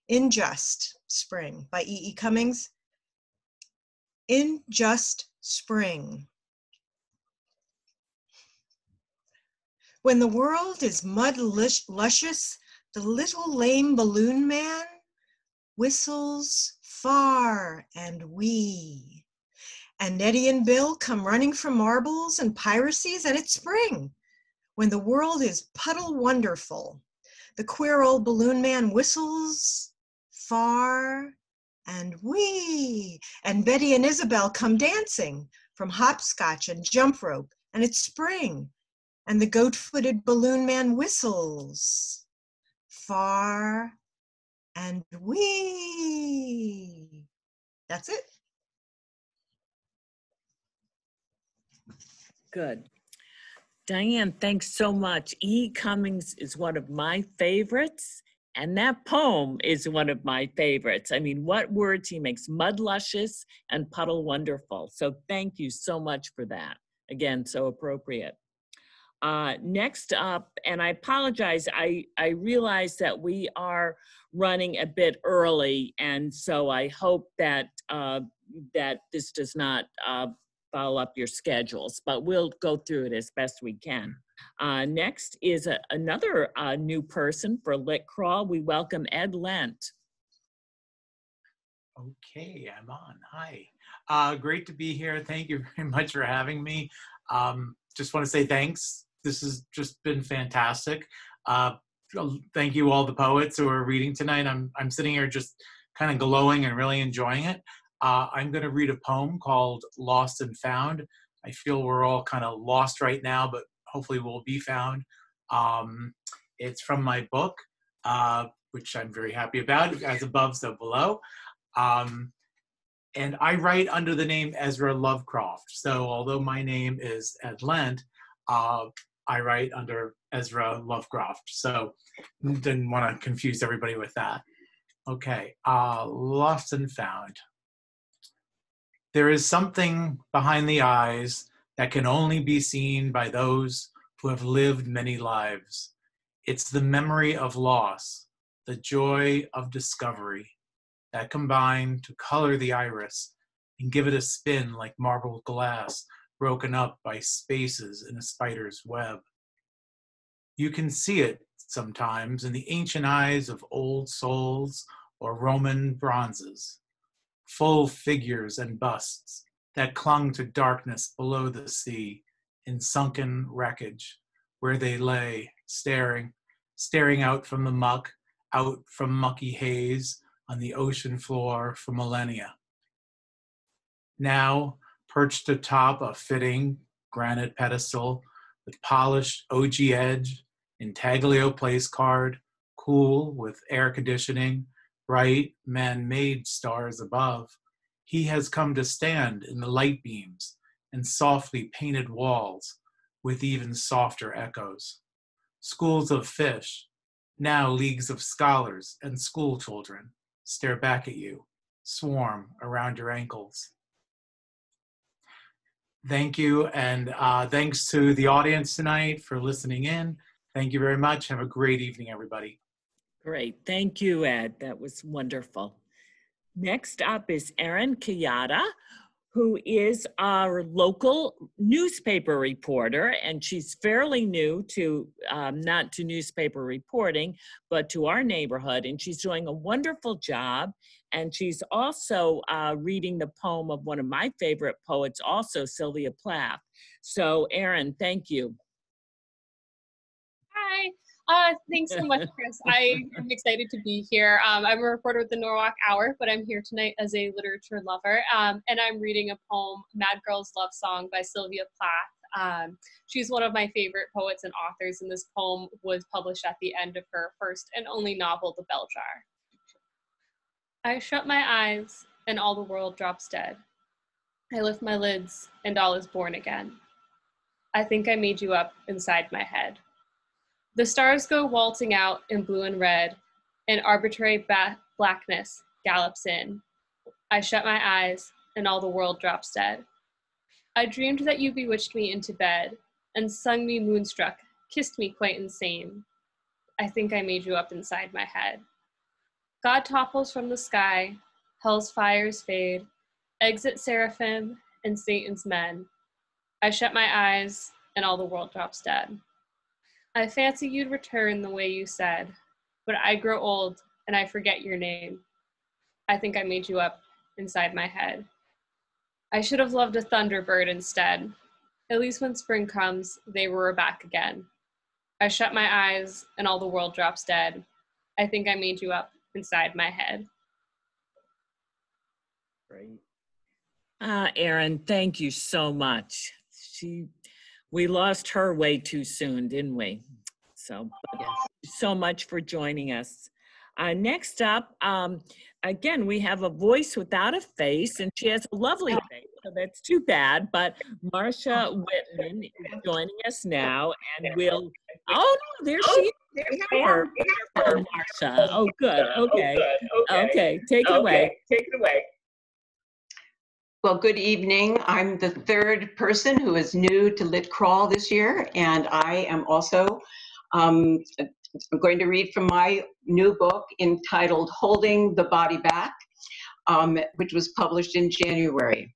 In Just Spring by E. E. Cummings. In Just Spring. When the world is mud luscious, the little lame balloon man whistles far and wee. And Eddie and Bill come running from marbles and piracies, and it's spring when the world is puddle wonderful. The queer old balloon man whistles far and wee. And Betty and Isabel come dancing from hopscotch and jump rope, and it's spring. And the goat footed balloon man whistles far and wee. That's it. Good. Diane, thanks so much. E. Cummings is one of my favorites, and that poem is one of my favorites. I mean, what words he makes mud luscious and puddle wonderful. So thank you so much for that. Again, so appropriate. Uh, next up, and I apologize, I, I realize that we are running a bit early, and so I hope that uh, that this does not uh, follow up your schedules, but we'll go through it as best we can. Uh, next is a, another uh, new person for Lit Crawl. We welcome Ed Lent. Okay, I'm on. Hi. Uh, great to be here. Thank you very much for having me. Um, just want to say thanks. This has just been fantastic. Uh, thank you all the poets who are reading tonight. I'm, I'm sitting here just kind of glowing and really enjoying it. Uh, I'm going to read a poem called Lost and Found. I feel we're all kind of lost right now, but hopefully we'll be found. Um, it's from my book, uh, which I'm very happy about, as above, so below. Um, and I write under the name Ezra Lovecroft. So although my name is Ed Lent, uh, I write under Ezra Lovecroft. So didn't want to confuse everybody with that. Okay, uh, Lost and Found. There is something behind the eyes that can only be seen by those who have lived many lives. It's the memory of loss, the joy of discovery that combine to color the iris and give it a spin like marbled glass broken up by spaces in a spider's web. You can see it sometimes in the ancient eyes of old souls or Roman bronzes full figures and busts that clung to darkness below the sea in sunken wreckage, where they lay, staring, staring out from the muck, out from mucky haze on the ocean floor for millennia. Now, perched atop a fitting granite pedestal with polished ogee edge, intaglio place card, cool with air conditioning, bright man-made stars above, he has come to stand in the light beams and softly painted walls with even softer echoes. Schools of fish, now leagues of scholars and school children, stare back at you, swarm around your ankles. Thank you, and uh, thanks to the audience tonight for listening in. Thank you very much. Have a great evening, everybody. Great. Thank you, Ed. That was wonderful. Next up is Erin Kayata, who is our local newspaper reporter, and she's fairly new to um, not to newspaper reporting, but to our neighborhood, and she's doing a wonderful job. And she's also uh, reading the poem of one of my favorite poets, also Sylvia Plath. So, Erin, thank you. Uh, thanks so much, Chris. I am excited to be here. Um, I'm a reporter with the Norwalk Hour, but I'm here tonight as a literature lover, um, and I'm reading a poem, Mad Girl's Love Song by Sylvia Plath. Um, she's one of my favorite poets and authors, and this poem was published at the end of her first and only novel, The Bell Jar. I shut my eyes, and all the world drops dead. I lift my lids, and all is born again. I think I made you up inside my head. The stars go waltzing out in blue and red, and arbitrary ba- blackness gallops in. I shut my eyes, and all the world drops dead. I dreamed that you bewitched me into bed, and sung me moonstruck, kissed me quite insane. I think I made you up inside my head. God topples from the sky, hell's fires fade, exit seraphim and Satan's men. I shut my eyes, and all the world drops dead. I fancy you'd return the way you said, but I grow old and I forget your name. I think I made you up inside my head. I should have loved a thunderbird instead. At least when spring comes, they roar back again. I shut my eyes and all the world drops dead. I think I made you up inside my head. Great. Uh, Erin, thank you so much. She, we lost her way too soon, didn't we? So, yes. so much for joining us. Uh, next up, um, again, we have a voice without a face, and she has a lovely face, so that's too bad. But Marcia Whitman is joining us now, and we'll. Oh no, there she is. There's her, her, Marcia. Oh, good. Okay. Okay. Take it away. Take it away. Well, good evening. I'm the third person who is new to Lit Crawl this year, and I am also um, I'm going to read from my new book entitled Holding the Body Back, um, which was published in January.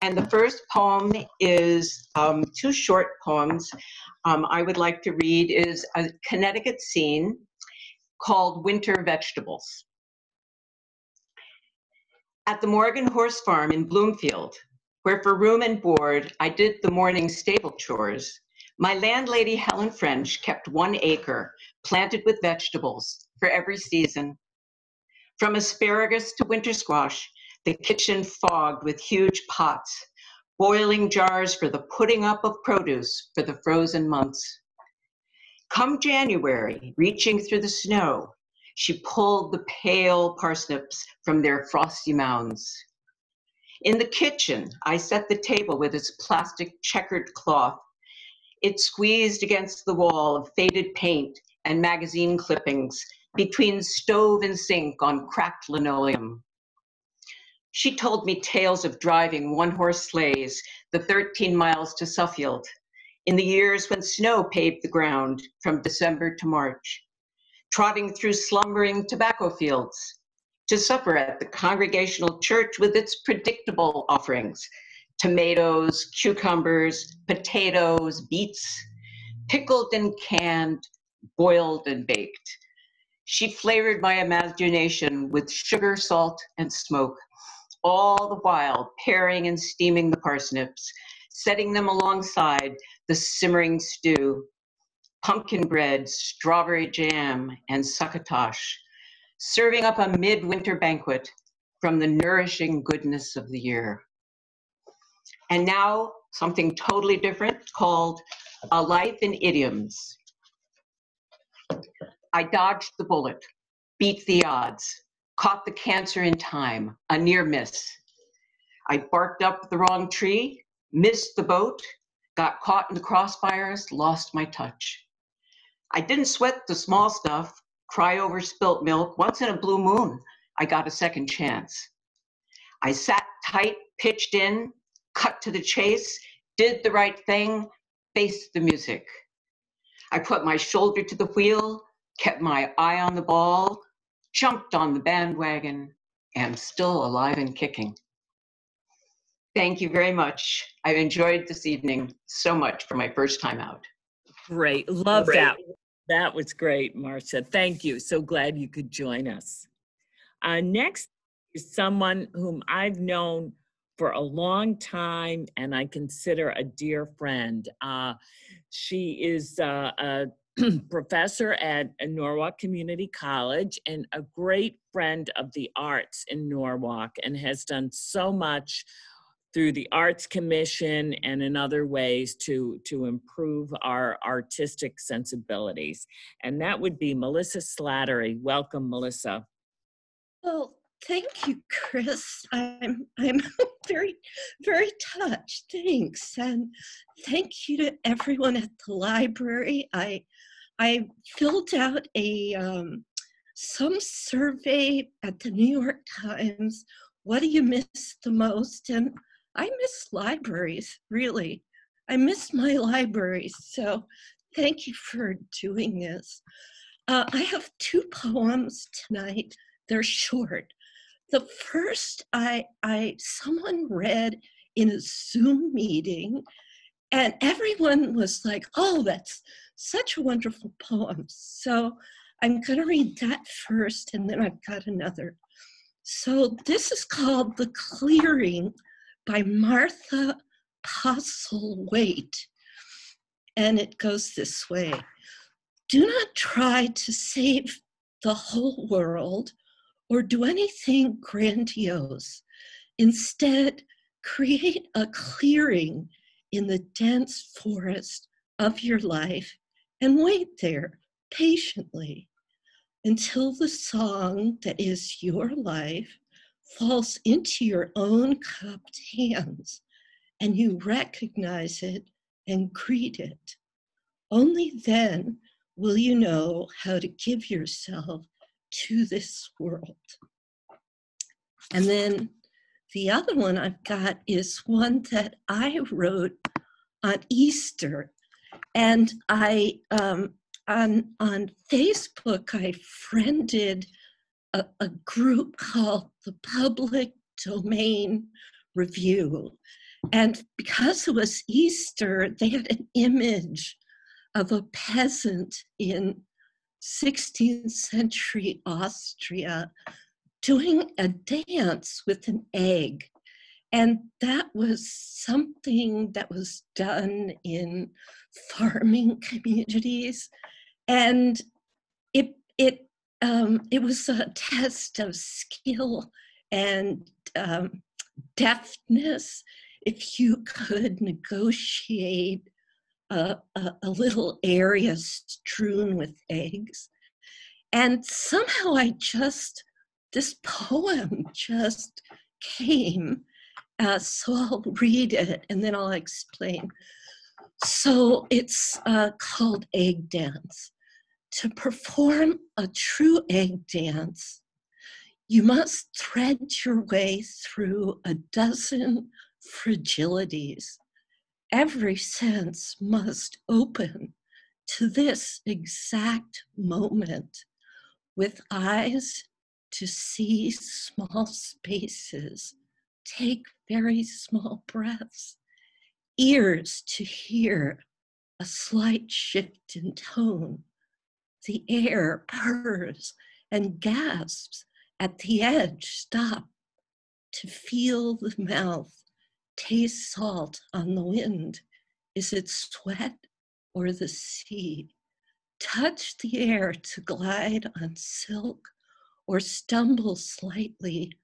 And the first poem is um, two short poems um, I would like to read is a Connecticut scene called Winter Vegetables. At the Morgan Horse Farm in Bloomfield, where for room and board I did the morning stable chores, my landlady, Helen French, kept one acre planted with vegetables for every season. From asparagus to winter squash, the kitchen fogged with huge pots, boiling jars for the putting up of produce for the frozen months. Come January, reaching through the snow, she pulled the pale parsnips from their frosty mounds. In the kitchen, I set the table with its plastic checkered cloth it squeezed against the wall of faded paint and magazine clippings between stove and sink on cracked linoleum. She told me tales of driving one horse sleighs the 13 miles to Suffield in the years when snow paved the ground from December to March, trotting through slumbering tobacco fields to supper at the Congregational Church with its predictable offerings tomatoes, cucumbers, potatoes, beets, pickled and canned, boiled and baked. She flavored my imagination with sugar, salt, and smoke, all the while paring and steaming the parsnips, setting them alongside the simmering stew, pumpkin bread, strawberry jam, and succotash, serving up a midwinter banquet from the nourishing goodness of the year. And now something totally different called A Life in Idioms. I dodged the bullet, beat the odds, caught the cancer in time, a near miss. I barked up the wrong tree, missed the boat, got caught in the crossfires, lost my touch. I didn't sweat the small stuff, cry over spilt milk. Once in a blue moon, I got a second chance. I sat tight, pitched in, cut to the chase, did the right thing, faced the music. I put my shoulder to the wheel, kept my eye on the ball, jumped on the bandwagon, and still alive and kicking. Thank you very much. I've enjoyed this evening so much for my first time out. Great. Love great. that. That was great, Marcia. Thank you. So glad you could join us. Uh, next is someone whom I've known for a long time and I consider a dear friend. Uh, she is uh, a professor at Norwalk Community College and a great friend of the arts in Norwalk and has done so much through the Arts Commission and in other ways to, to improve our artistic sensibilities. And that would be Melissa Slattery. Welcome, Melissa. Well, Thank you, Chris. I'm I'm very very touched. Thanks, and thank you to everyone at the library. I I filled out a um, some survey at the New York Times. What do you miss the most? And I miss libraries. Really, I miss my libraries. So, thank you for doing this. Uh, I have two poems tonight they're short. The first I, I someone read in a Zoom meeting, and everyone was like, "Oh, that's such a wonderful poem." So I'm going to read that first, and then I've got another. So this is called "The Clearing" by Martha Postlethwaite, and it goes this way: Do not try to save the whole world or do anything grandiose. Instead, create a clearing in the dense forest of your life and wait there patiently until the song that is your life falls into your own cupped hands and you recognize it and greet it. Only then will you know how to give yourself to this world. And then the other one I've got is one that I wrote on Easter. And I, um, on, on Facebook, I friended a, a group called the Public Domain Review. And because it was Easter, they had an image of a peasant in 16th century Austria doing a dance with an egg. And that was something that was done in farming communities. And it, it, um, it was a test of skill and um, deftness if you could negotiate a, a, a little area strewn with eggs. And somehow I just, this poem just came. Uh, so I'll read it and then I'll explain. So it's uh, called Egg Dance. To perform a true egg dance, you must thread your way through a dozen fragilities every sense must open to this exact moment with eyes to see small spaces, take very small breaths, ears to hear a slight shift in tone. The air purrs and gasps at the edge, stop to feel the mouth taste salt on the wind? Is it sweat or the sea? Touch the air to glide on silk or stumble slightly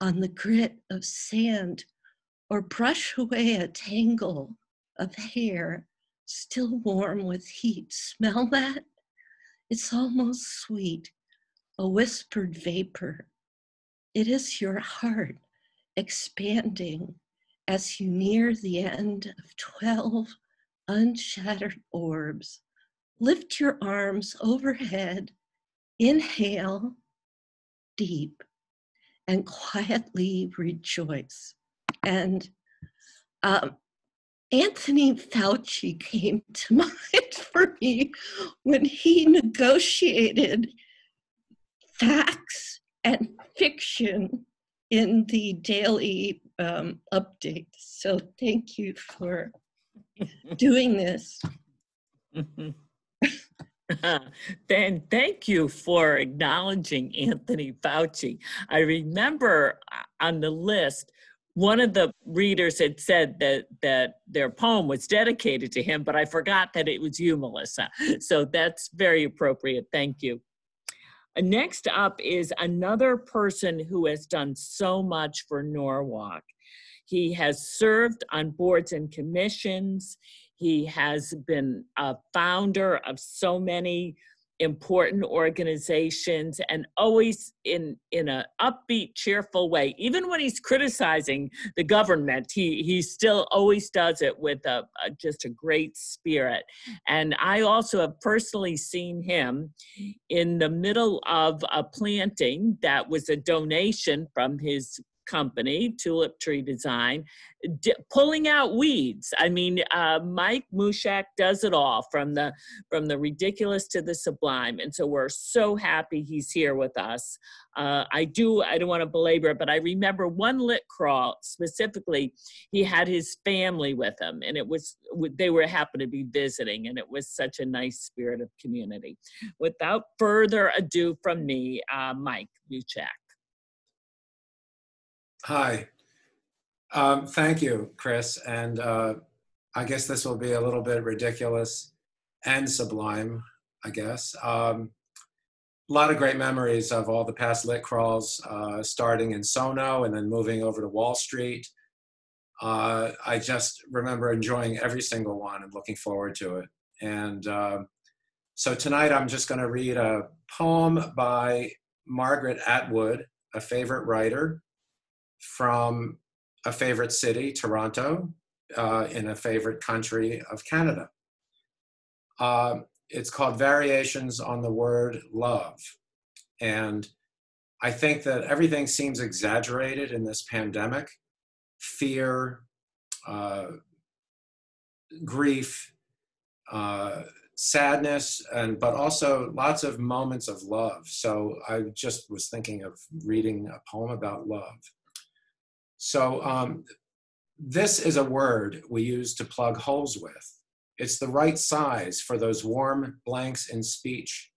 on the grit of sand or brush away a tangle of hair still warm with heat. Smell that? It's almost sweet, a whispered vapor. It is your heart expanding as you near the end of 12 unshattered orbs, lift your arms overhead, inhale deep, and quietly rejoice. And um, Anthony Fauci came to mind for me when he negotiated facts and fiction in the daily um, update. So thank you for doing this. then thank you for acknowledging Anthony Fauci. I remember uh, on the list, one of the readers had said that that their poem was dedicated to him, but I forgot that it was you, Melissa. So that's very appropriate. Thank you. Uh, next up is another person who has done so much for Norwalk. He has served on boards and commissions. He has been a founder of so many important organizations and always in in a upbeat cheerful way. Even when he's criticizing the government he he still always does it with a, a, just a great spirit. And i also have personally seen him in the middle of a planting that was a donation from his company, Tulip Tree Design, d- pulling out weeds. I mean, uh, Mike Mushak does it all from the from the ridiculous to the sublime, and so we're so happy he's here with us. Uh, I do. I don't want to belabor it, but I remember one lit crawl specifically. He had his family with him, and it was they were happen to be visiting, and it was such a nice spirit of community. Without further ado, from me, uh, Mike Mushak. Hi. Um, thank you, Chris. And uh, I guess this will be a little bit ridiculous and sublime, I guess. Um, a lot of great memories of all the past lit crawls, uh, starting in Sono and then moving over to Wall Street. Uh, I just remember enjoying every single one and looking forward to it. And uh, so tonight I'm just going to read a poem by Margaret Atwood, a favorite writer from a favorite city, Toronto, uh, in a favorite country of Canada. Uh, it's called Variations on the Word Love. And I think that everything seems exaggerated in this pandemic fear, uh, grief, uh, sadness, and but also lots of moments of love. So I just was thinking of reading a poem about love. So um, this is a word we use to plug holes with. It's the right size for those warm blanks in speech,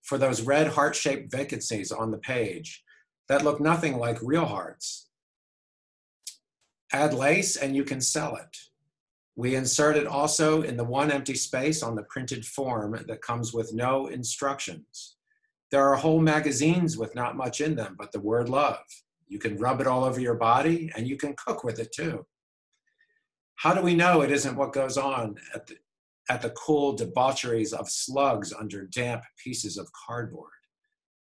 for those red heart-shaped vacancies on the page that look nothing like real hearts. Add lace and you can sell it. We insert it also in the one empty space on the printed form that comes with no instructions. There are whole magazines with not much in them but the word love. You can rub it all over your body and you can cook with it too. How do we know it isn't what goes on at the, at the cool debaucheries of slugs under damp pieces of cardboard?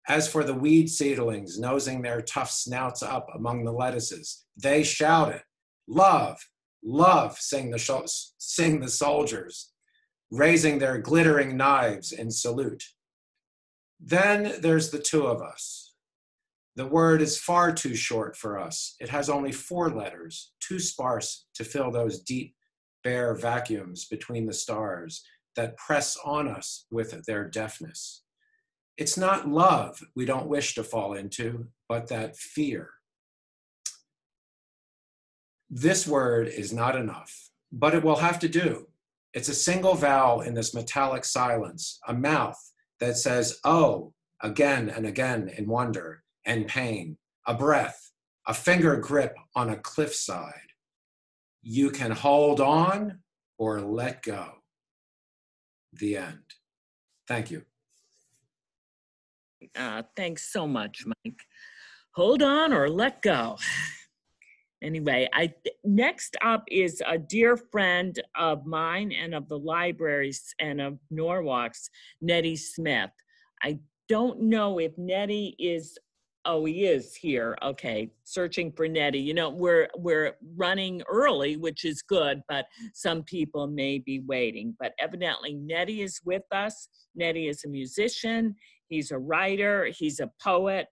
As for the weed seedlings nosing their tough snouts up among the lettuces, they shout it. Love, love, sing the, sing the soldiers, raising their glittering knives in salute. Then there's the two of us, the word is far too short for us. It has only four letters, too sparse to fill those deep, bare vacuums between the stars that press on us with their deafness. It's not love we don't wish to fall into, but that fear. This word is not enough, but it will have to do. It's a single vowel in this metallic silence, a mouth that says, oh, again and again in wonder, and pain, a breath, a finger grip on a cliffside. You can hold on or let go. The end. Thank you. Uh, thanks so much, Mike. Hold on or let go. Anyway, I next up is a dear friend of mine and of the libraries and of Norwalk's, Nettie Smith. I don't know if Nettie is oh he is here okay searching for nettie you know we're we're running early which is good but some people may be waiting but evidently nettie is with us. Nettie is a musician he's a writer he's a poet.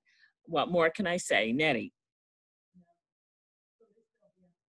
What more can i say nettie?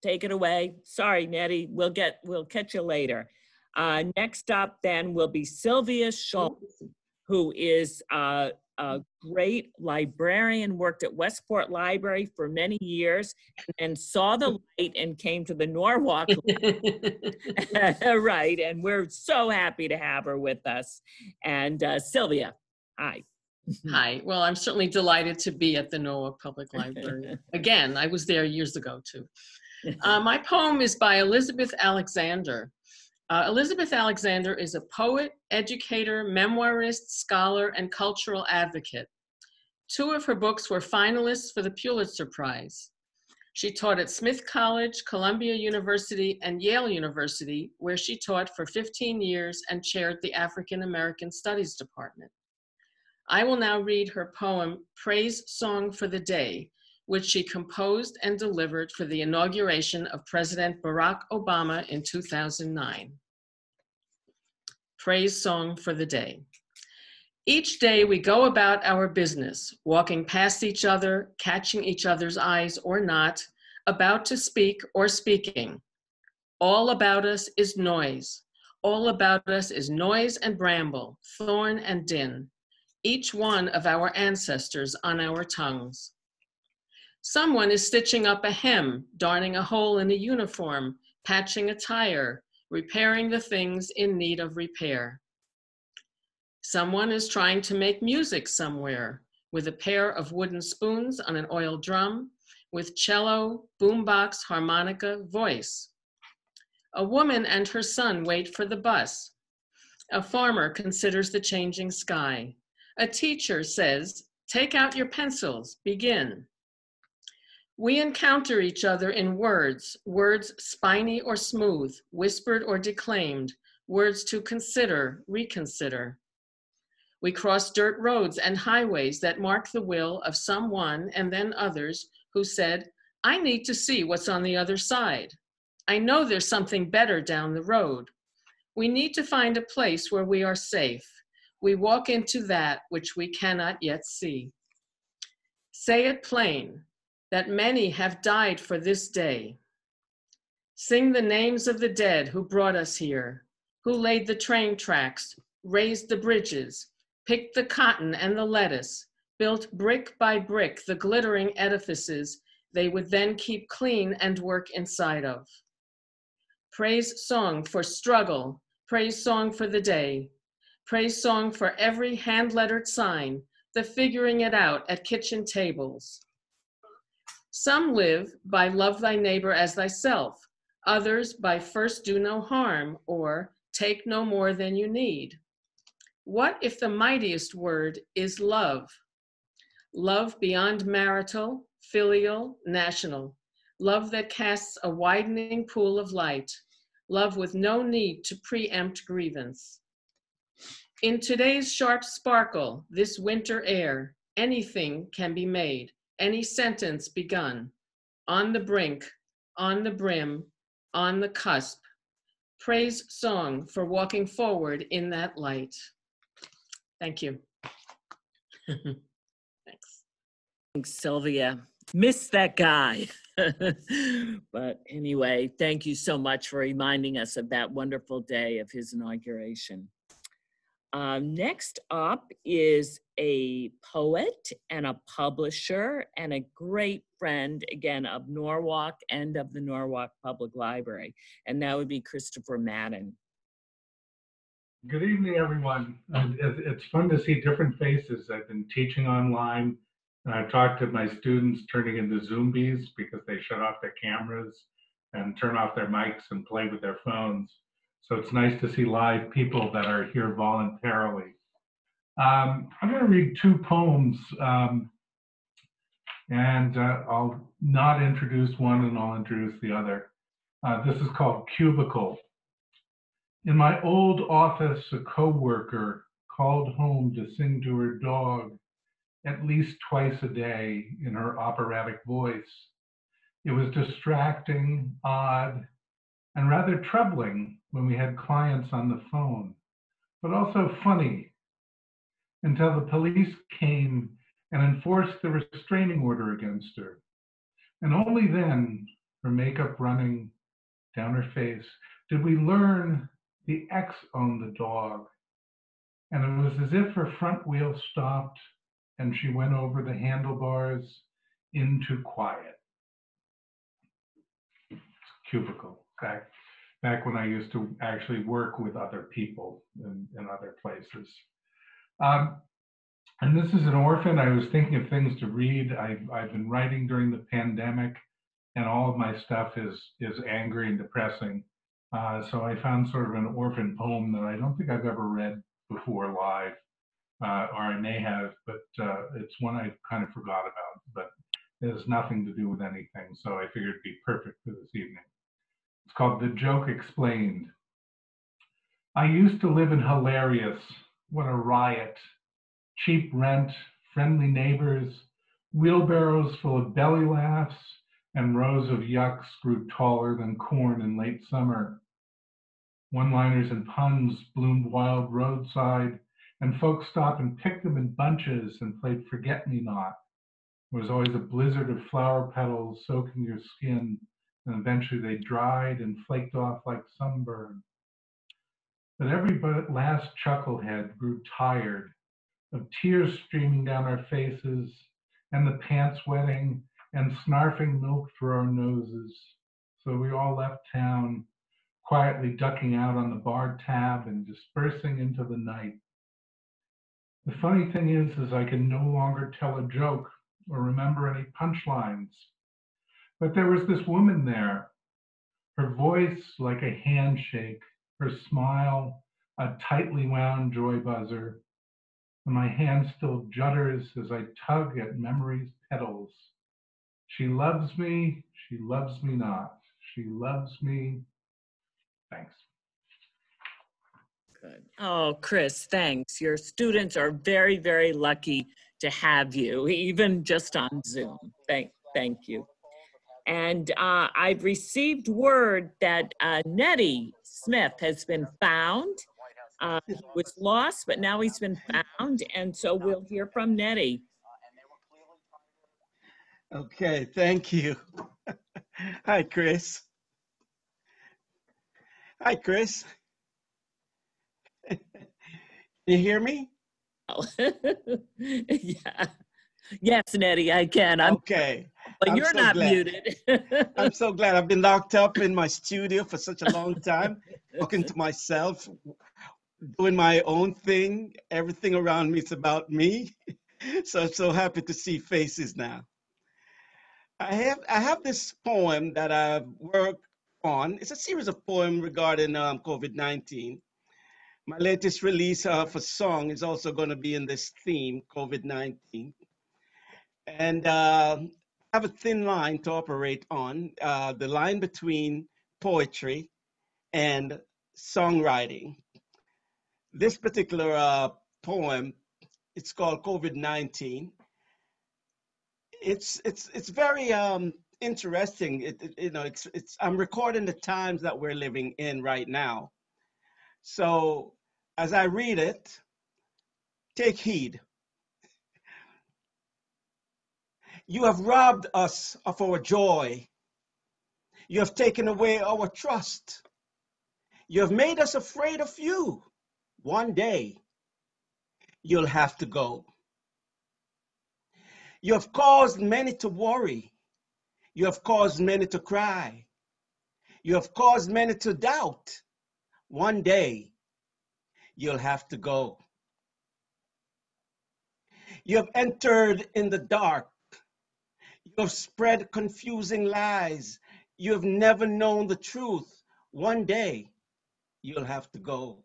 Take it away. Sorry nettie we'll get we'll catch you later. Uh, next up then will be sylvia schultz who is uh, a great librarian, worked at Westport Library for many years, and saw the light and came to the Norwalk. right, and we're so happy to have her with us. And uh, Sylvia, hi. Hi. Well, I'm certainly delighted to be at the Norwalk Public Library. Again, I was there years ago too. Uh, my poem is by Elizabeth Alexander. Uh, Elizabeth Alexander is a poet, educator, memoirist, scholar, and cultural advocate. Two of her books were finalists for the Pulitzer Prize. She taught at Smith College, Columbia University, and Yale University, where she taught for 15 years and chaired the African American Studies Department. I will now read her poem, Praise Song for the Day, which she composed and delivered for the inauguration of President Barack Obama in 2009. Praise Song for the Day. Each day we go about our business, walking past each other, catching each other's eyes or not, about to speak or speaking. All about us is noise. All about us is noise and bramble, thorn and din, each one of our ancestors on our tongues. Someone is stitching up a hem, darning a hole in a uniform, patching a tire, repairing the things in need of repair. Someone is trying to make music somewhere with a pair of wooden spoons on an oil drum, with cello, boombox, harmonica, voice. A woman and her son wait for the bus. A farmer considers the changing sky. A teacher says, Take out your pencils, begin. We encounter each other in words, words spiny or smooth, whispered or declaimed, words to consider, reconsider. We cross dirt roads and highways that mark the will of someone and then others who said, I need to see what's on the other side. I know there's something better down the road. We need to find a place where we are safe. We walk into that which we cannot yet see. Say it plain that many have died for this day. Sing the names of the dead who brought us here, who laid the train tracks, raised the bridges, picked the cotton and the lettuce, built brick by brick the glittering edifices they would then keep clean and work inside of. Praise song for struggle, praise song for the day, praise song for every hand lettered sign, the figuring it out at kitchen tables. Some live by love thy neighbor as thyself, others by first do no harm or take no more than you need. What if the mightiest word is love? Love beyond marital, filial, national. Love that casts a widening pool of light. Love with no need to preempt grievance. In today's sharp sparkle, this winter air, anything can be made, any sentence begun. On the brink, on the brim, on the cusp. Praise song for walking forward in that light. Thank you. Thanks. Thanks, Sylvia. Miss that guy. but anyway, thank you so much for reminding us of that wonderful day of his inauguration. Uh, next up is a poet and a publisher and a great friend, again, of Norwalk and of the Norwalk Public Library. And that would be Christopher Madden. Good evening, everyone. It's fun to see different faces. I've been teaching online, and I've talked to my students turning into zombies because they shut off their cameras and turn off their mics and play with their phones. So it's nice to see live people that are here voluntarily. Um, I'm going to read two poems, um, and uh, I'll not introduce one and I'll introduce the other. Uh, this is called Cubicle. In my old office, a coworker called home to sing to her dog at least twice a day in her operatic voice. It was distracting, odd, and rather troubling when we had clients on the phone, but also funny until the police came and enforced the restraining order against her. And only then, her makeup running down her face, did we learn the ex owned the dog. And it was as if her front wheel stopped and she went over the handlebars into quiet. Cubicle, back, back when I used to actually work with other people in, in other places. Um, and this is an orphan. I was thinking of things to read. I've, I've been writing during the pandemic, and all of my stuff is, is angry and depressing. Uh, so I found sort of an orphan poem that I don't think I've ever read before live, uh, or I may have, but uh, it's one I kind of forgot about. But it has nothing to do with anything, so I figured it'd be perfect for this evening. It's called The Joke Explained. I used to live in Hilarious. What a riot. Cheap rent, friendly neighbors, wheelbarrows full of belly laughs, and rows of yucks grew taller than corn in late summer. One liners and puns bloomed wild roadside, And folks stopped and picked them in bunches and played Forget Me Not. There was always a blizzard of flower petals soaking your skin, and eventually they dried and flaked off like sunburn. But every last chucklehead grew tired of tears streaming down our faces and the pants wetting and snarfing milk through our noses. So we all left town, quietly ducking out on the bar tab and dispersing into the night. The funny thing is, is I can no longer tell a joke or remember any punchlines. But there was this woman there, her voice like a handshake, her smile a tightly wound joy buzzer, and my hand still judders as I tug at memory's petals. She loves me, she loves me not. She loves me. Thanks. Good. Oh, Chris, thanks. Your students are very, very lucky to have you, even just on Zoom. Thank, thank you. And uh, I've received word that uh, Nettie Smith has been found. Uh, he was lost, but now he's been found. And so we'll hear from Nettie. Okay, thank you. Hi, Chris. Hi, Chris. Can you hear me? yeah. Yes, Nettie, I can. I'm, okay. I'm you're so not glad. muted. I'm so glad I've been locked up in my studio for such a long time, talking to myself, doing my own thing. Everything around me is about me. So I'm so happy to see faces now. I have I have this poem that I've worked on. It's a series of poems regarding um, COVID-19. My latest release of a song is also going to be in this theme, COVID-19. And uh, have a thin line to operate on, uh, the line between poetry and songwriting. This particular uh, poem, it's called COVID-19 it's it's it's very um interesting. It, it, you know it's it's i'm recording the times that we're living in right now. So as i read it take heed you have robbed us of our joy you have taken away our trust you have made us afraid of you one day you'll have to go you have caused many to worry. You have caused many to cry. You have caused many to doubt. One day, you'll have to go. You have entered in the dark. You have spread confusing lies. You have never known the truth. One day, you'll have to go.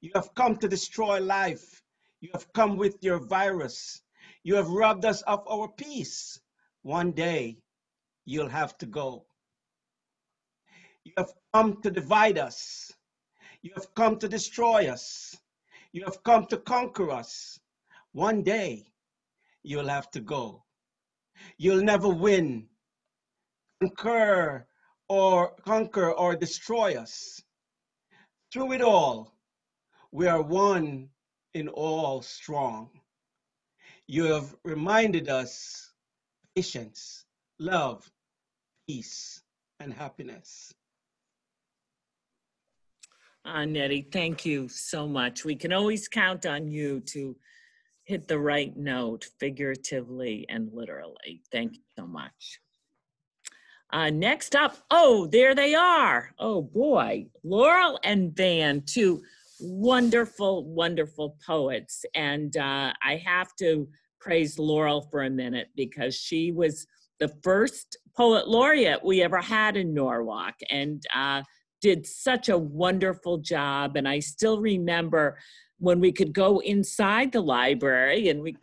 You have come to destroy life. You have come with your virus. You have robbed us of our peace. One day you'll have to go. You have come to divide us. You have come to destroy us. You have come to conquer us. One day you'll have to go. You'll never win, conquer, or conquer or destroy us. Through it all, we are one in all strong. You have reminded us patience, love, peace, and happiness. Uh, Nettie, thank you so much. We can always count on you to hit the right note, figuratively and literally. Thank you so much. Uh, next up, oh, there they are. Oh boy, Laurel and Van, two wonderful, wonderful poets. And uh, I have to praise Laurel for a minute because she was the first poet laureate we ever had in Norwalk and uh, did such a wonderful job. And I still remember when we could go inside the library and we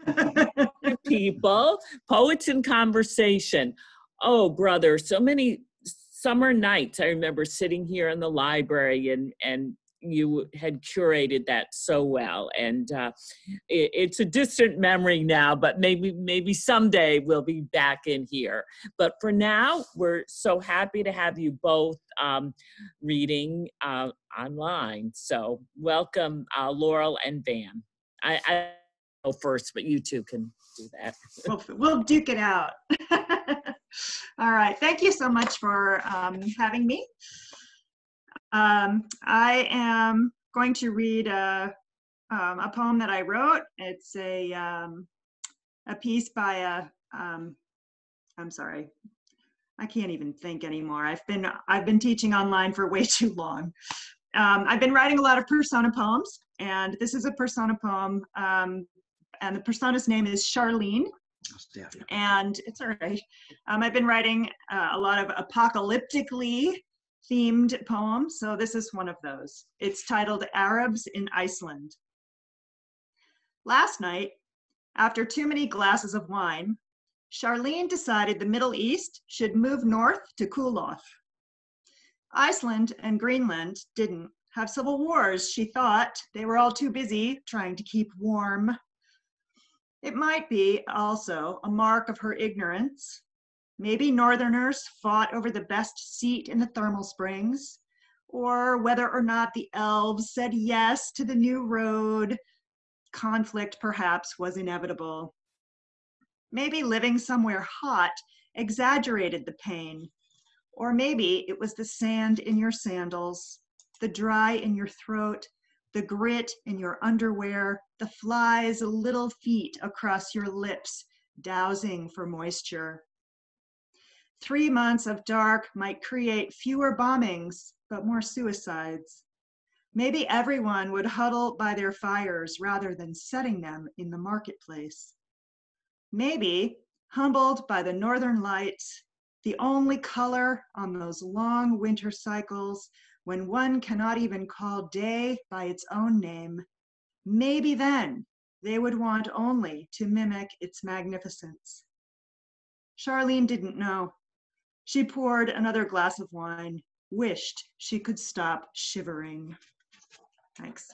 people, poets in conversation. Oh, brother, so many summer nights I remember sitting here in the library and and you had curated that so well, and uh, it, it's a distant memory now. But maybe maybe someday we'll be back in here. But for now, we're so happy to have you both um, reading uh, online. So welcome, uh, Laurel and Van. I, I go first, but you two can do that. we'll, we'll duke it out. All right. Thank you so much for um, having me. Um, I am going to read a, um, a poem that I wrote. It's a, um, a piece by a, um, I'm sorry, I can't even think anymore. I've been, I've been teaching online for way too long. Um, I've been writing a lot of persona poems, and this is a persona poem. Um, and the persona's name is Charlene. And it's all right. Um, I've been writing uh, a lot of apocalyptically themed poem, so this is one of those. It's titled Arabs in Iceland. Last night, after too many glasses of wine, Charlene decided the Middle East should move north to cool off. Iceland and Greenland didn't have civil wars, she thought. They were all too busy trying to keep warm. It might be also a mark of her ignorance. Maybe Northerners fought over the best seat in the thermal springs, or whether or not the elves said yes to the new road. Conflict perhaps was inevitable. Maybe living somewhere hot exaggerated the pain, or maybe it was the sand in your sandals, the dry in your throat, the grit in your underwear, the flies' little feet across your lips, dowsing for moisture. Three months of dark might create fewer bombings, but more suicides. Maybe everyone would huddle by their fires rather than setting them in the marketplace. Maybe, humbled by the northern lights, the only color on those long winter cycles when one cannot even call day by its own name, maybe then they would want only to mimic its magnificence. Charlene didn't know. She poured another glass of wine, wished she could stop shivering. Thanks.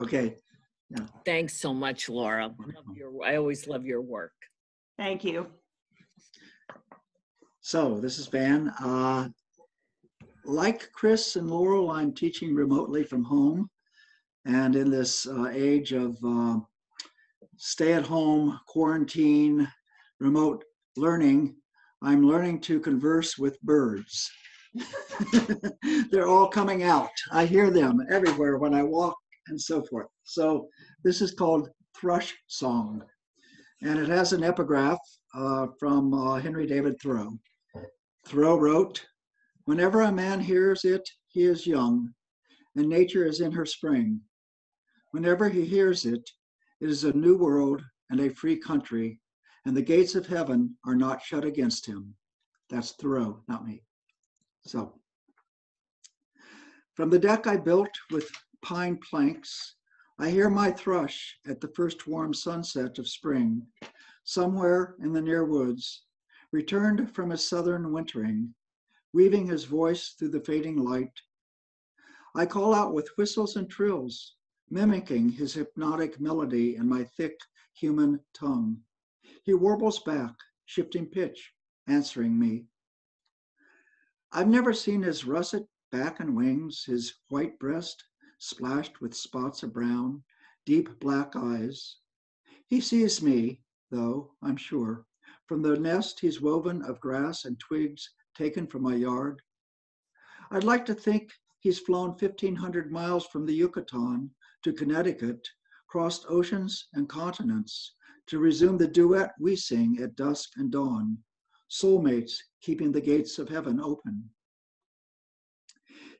Okay. Thanks so much, Laura. Love your, I always love your work. Thank you. So this is Van. Uh, like Chris and Laurel, I'm teaching remotely from home. And in this uh, age of uh, stay at home, quarantine, remote learning, I'm learning to converse with birds. They're all coming out. I hear them everywhere when I walk and so forth. So this is called Thrush Song. And it has an epigraph uh, from uh, Henry David Thoreau. Thoreau wrote, Whenever a man hears it, he is young, and nature is in her spring. Whenever he hears it, it is a new world and a free country, and the gates of heaven are not shut against him. That's Thoreau, not me. So, from the deck I built with pine planks, I hear my thrush at the first warm sunset of spring, somewhere in the near woods, returned from his southern wintering, weaving his voice through the fading light. I call out with whistles and trills, mimicking his hypnotic melody in my thick human tongue. He warbles back, shifting pitch, answering me. I've never seen his russet back and wings, his white breast splashed with spots of brown, deep black eyes. He sees me, though, I'm sure, from the nest he's woven of grass and twigs taken from my yard. I'd like to think he's flown 1,500 miles from the Yucatan to Connecticut, crossed oceans and continents to resume the duet we sing at dusk and dawn, soulmates keeping the gates of heaven open.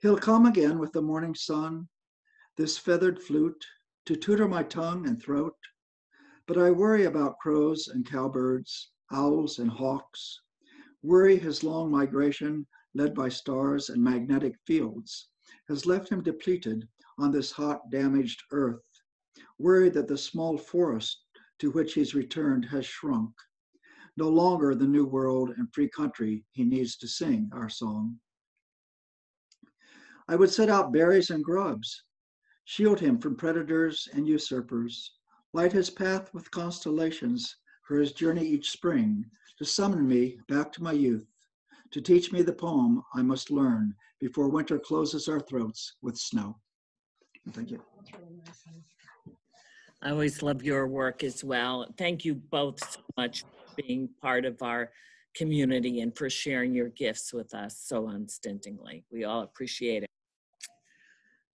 He'll come again with the morning sun, this feathered flute, to tutor my tongue and throat, but I worry about crows and cowbirds, owls and hawks. Worry his long migration, led by stars and magnetic fields, has left him depleted on this hot, damaged earth. Worry that the small forest to which he's returned has shrunk. No longer the new world and free country he needs to sing our song. I would set out berries and grubs, shield him from predators and usurpers, light his path with constellations for his journey each spring, to summon me back to my youth, to teach me the poem I must learn before winter closes our throats with snow. Thank you. I always love your work as well. Thank you both so much for being part of our community and for sharing your gifts with us so unstintingly. We all appreciate it.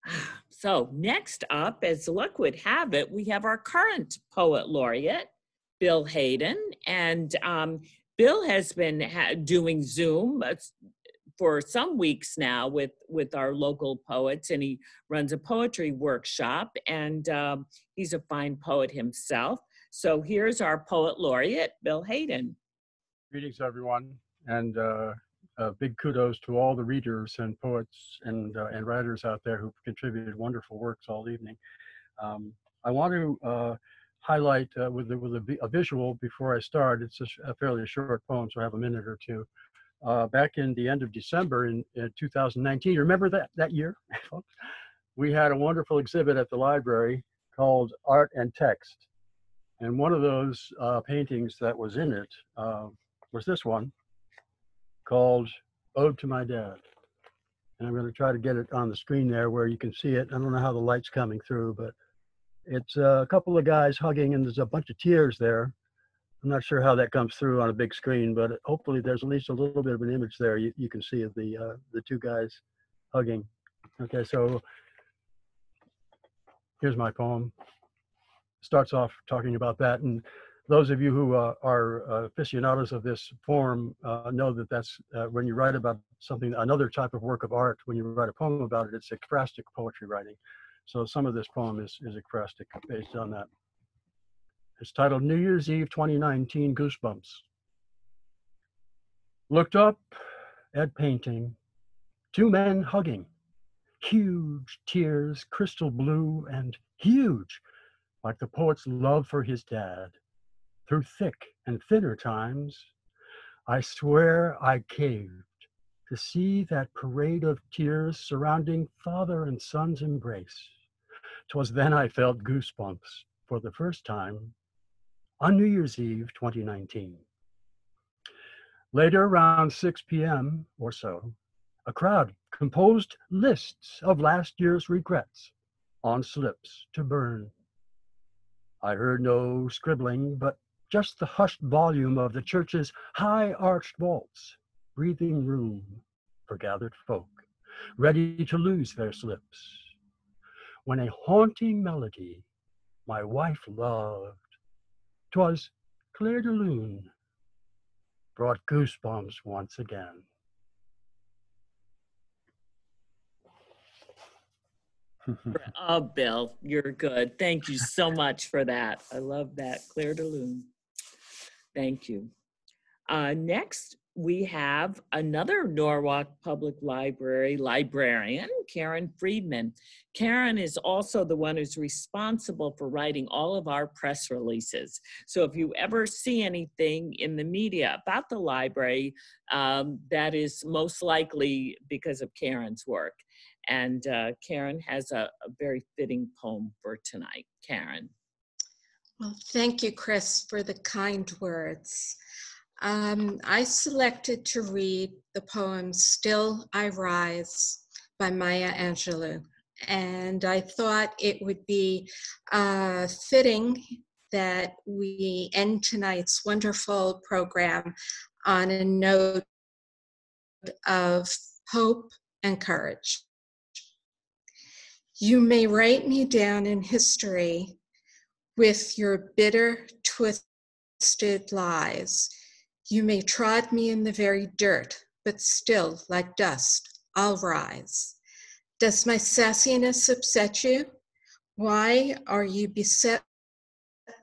So next up, as luck would have it, we have our current poet laureate, Bill Hayden. And um, Bill has been ha- doing Zoom uh, for some weeks now with, with our local poets, and he runs a poetry workshop, and um, he's a fine poet himself. So here's our poet laureate, Bill Hayden. Greetings, everyone, and uh, uh, big kudos to all the readers and poets and uh, and writers out there who've contributed wonderful works all evening. Um, I want to uh, highlight uh, with a, with a, a visual before I start. It's a, a fairly short poem, so I have a minute or two. Uh, back in the end of December in, in 2019, remember that that year. We had a wonderful exhibit at the library called Art and Text, and one of those uh, paintings that was in it uh, was this one called Ode to My Dad. And I'm going to try to get it on the screen there where you can see it. I don't know how the light's coming through, but it's uh, a couple of guys hugging, and there's a bunch of tears there. I'm not sure how that comes through on a big screen, but hopefully there's at least a little bit of an image there you, you can see of the uh, the two guys hugging. Okay, so here's my poem. Starts off talking about that, and those of you who uh, are uh, aficionados of this form uh, know that that's uh, when you write about something, another type of work of art, when you write a poem about it, it's ekphrastic poetry writing. So some of this poem is, is ekphrastic based on that. It's titled New Year's Eve 2019 Goosebumps. Looked up at painting, two men hugging, huge tears, crystal blue and huge, like the poet's love for his dad through thick and thinner times, I swear I caved to see that parade of tears surrounding father and son's embrace. 'Twas then I felt goosebumps for the first time on New Year's Eve 2019. Later, around 6 p.m. or so, a crowd composed lists of last year's regrets on slips to burn. I heard no scribbling, but just the hushed volume of the church's high arched vaults, breathing room for gathered folk, ready to lose their slips. When a haunting melody my wife loved, 'twas Clair de Lune, brought goosebumps once again. Oh, Bill, you're good. Thank you so much for that. I love that. Clair de Lune. Thank you. Uh, next, we have another Norwalk Public Library librarian, Karen Friedman. Karen is also the one who's responsible for writing all of our press releases. So if you ever see anything in the media about the library, um, that is most likely because of Karen's work. And uh, Karen has a, a very fitting poem for tonight. Karen. Well, thank you, Chris, for the kind words. Um, I selected to read the poem Still I Rise by Maya Angelou. And I thought it would be uh, fitting that we end tonight's wonderful program on a note of hope and courage. You may write me down in history with your bitter, twisted lies. You may trod me in the very dirt, but still, like dust, I'll rise. Does my sassiness upset you? Why are you beset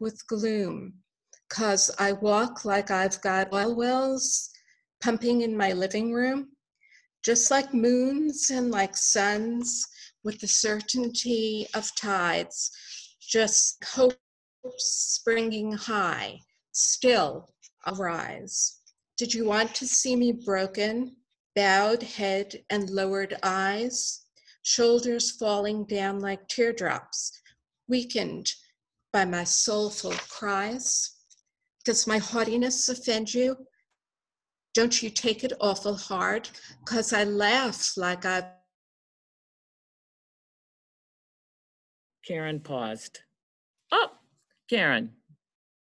with gloom? Cause I walk like I've got oil wells pumping in my living room, just like moons and like suns with the certainty of tides, just hope springing high, still arise. Did you want to see me broken, bowed head and lowered eyes? shoulders falling down like teardrops, weakened by my soulful cries. Does my haughtiness offend you? Don't you take it awful hard? Cause I laugh like I've Karen paused. Oh, Karen,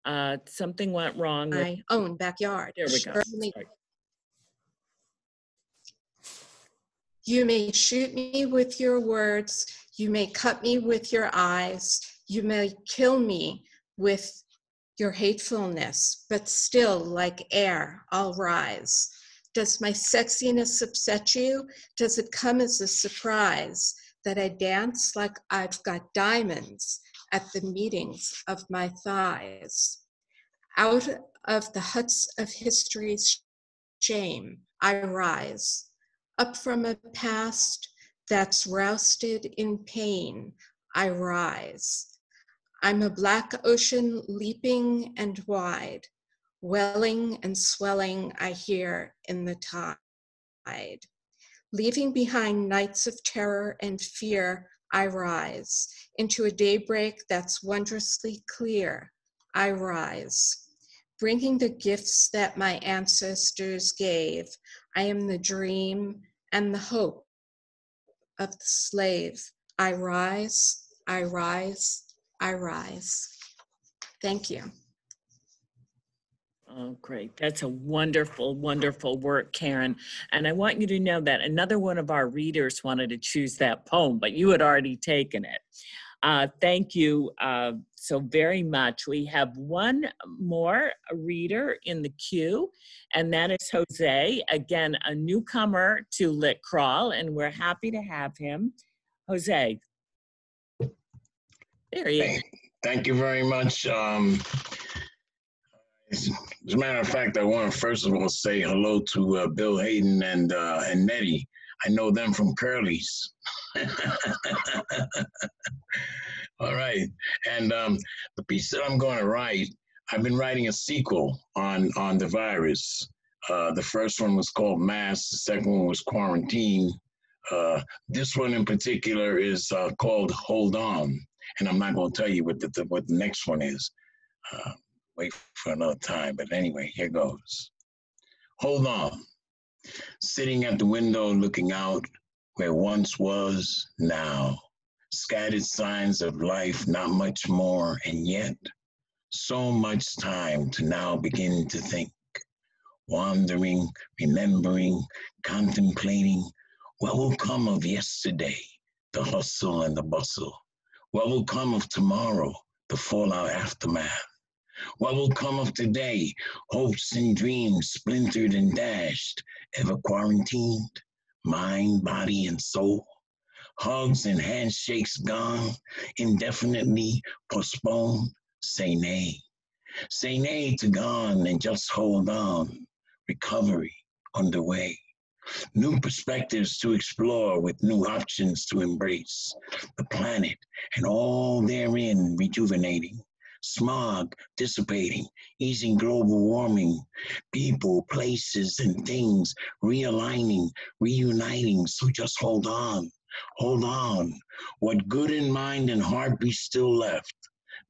uh, something went wrong. with- my own backyard. There we go. Sorry. You may shoot me with your words, you may cut me with your eyes, you may kill me with your hatefulness, but still, like air, I'll rise. Does my sexiness upset you? Does it come as a surprise that I dance like I've got diamonds at the meetings of my thighs? Out of the huts of history's shame, I rise up from a past that's rousted in pain, I rise. I'm a black ocean leaping and wide, welling and swelling, I hear in the tide. Leaving behind nights of terror and fear, I rise. Into a daybreak that's wondrously clear, I rise. Bringing the gifts that my ancestors gave, I am the dream and the hope of the slave. I rise, I rise, I rise. Thank you. Oh, great. That's a wonderful, wonderful work, Karen. And I want you to know that another one of our readers wanted to choose that poem, but you had already taken it. Uh, thank you uh, so very much. We have one more reader in the queue, and that is Jose. Again, a newcomer to Lit Crawl, and we're happy to have him. Jose. There he is. Thank you very much. Um, as a matter of fact, I want to first of all say hello to uh, Bill Hayden and uh, and Nettie. I know them from Curly's. all right, and um, the piece that I'm going to write, I've been writing a sequel on on the virus. Uh, the first one was called Mass. The second one was Quarantine. Uh, this one in particular is uh, called Hold On, and I'm not going to tell you what the, the what the next one is. Wait for another time. But anyway, here goes. Hold on. Sitting at the window looking out where once was now. Scattered signs of life, not much more, and yet so much time to now begin to think. Wandering, remembering, contemplating what will come of yesterday, the hustle and the bustle. What will come of tomorrow, the fallout aftermath. What will come of today? Hopes and dreams splintered and dashed, ever quarantined, mind, body, and soul. Hugs and handshakes gone, indefinitely postponed. Say nay. Say nay to gone and just hold on. Recovery underway. New perspectives to explore with new options to embrace. The planet and all therein rejuvenating smog dissipating, easing global warming, people, places, and things realigning, reuniting. So just hold on, hold on. What good in mind and heart be still left?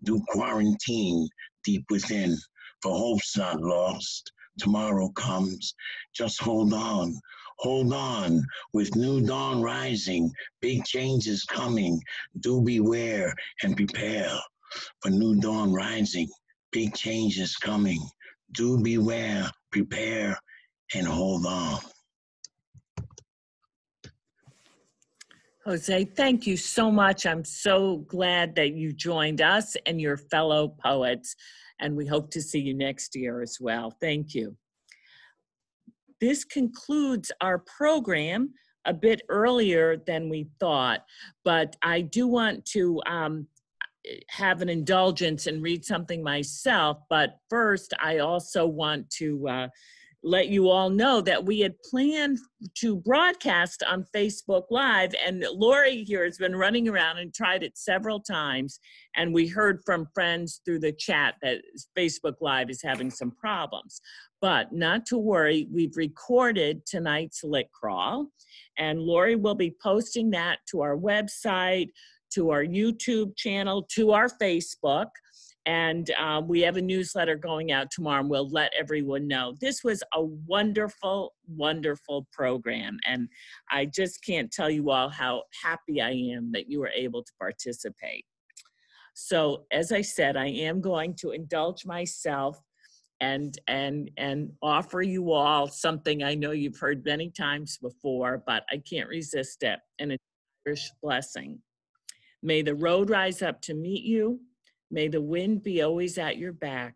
Do quarantine deep within, for hope's not lost. Tomorrow comes, just hold on. Hold on, with new dawn rising, big changes coming. Do beware and prepare for new dawn rising, big changes coming. Do beware, prepare, and hold on. Jose, thank you so much. I'm so glad that you joined us and your fellow poets, and we hope to see you next year as well. Thank you. This concludes our program a bit earlier than we thought, but I do want to um, have an indulgence and read something myself. But first, I also want to uh, let you all know that we had planned to broadcast on Facebook Live, and Lori here has been running around and tried it several times. And we heard from friends through the chat that Facebook Live is having some problems. But not to worry, we've recorded tonight's Lit Crawl, and Lori will be posting that to our website, to our YouTube channel, to our Facebook. And um, we have a newsletter going out tomorrow, and we'll let everyone know. This was a wonderful, wonderful program. And I just can't tell you all how happy I am that you were able to participate. So, as I said, I am going to indulge myself and and and offer you all something I know you've heard many times before, but I can't resist it. And it's Irish blessing. May the road rise up to meet you. May the wind be always at your back.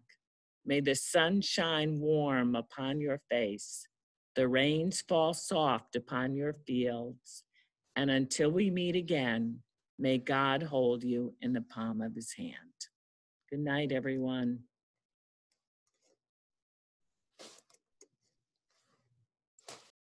May the sun shine warm upon your face. The rains fall soft upon your fields. And until we meet again, may God hold you in the palm of his hand. Good night, everyone.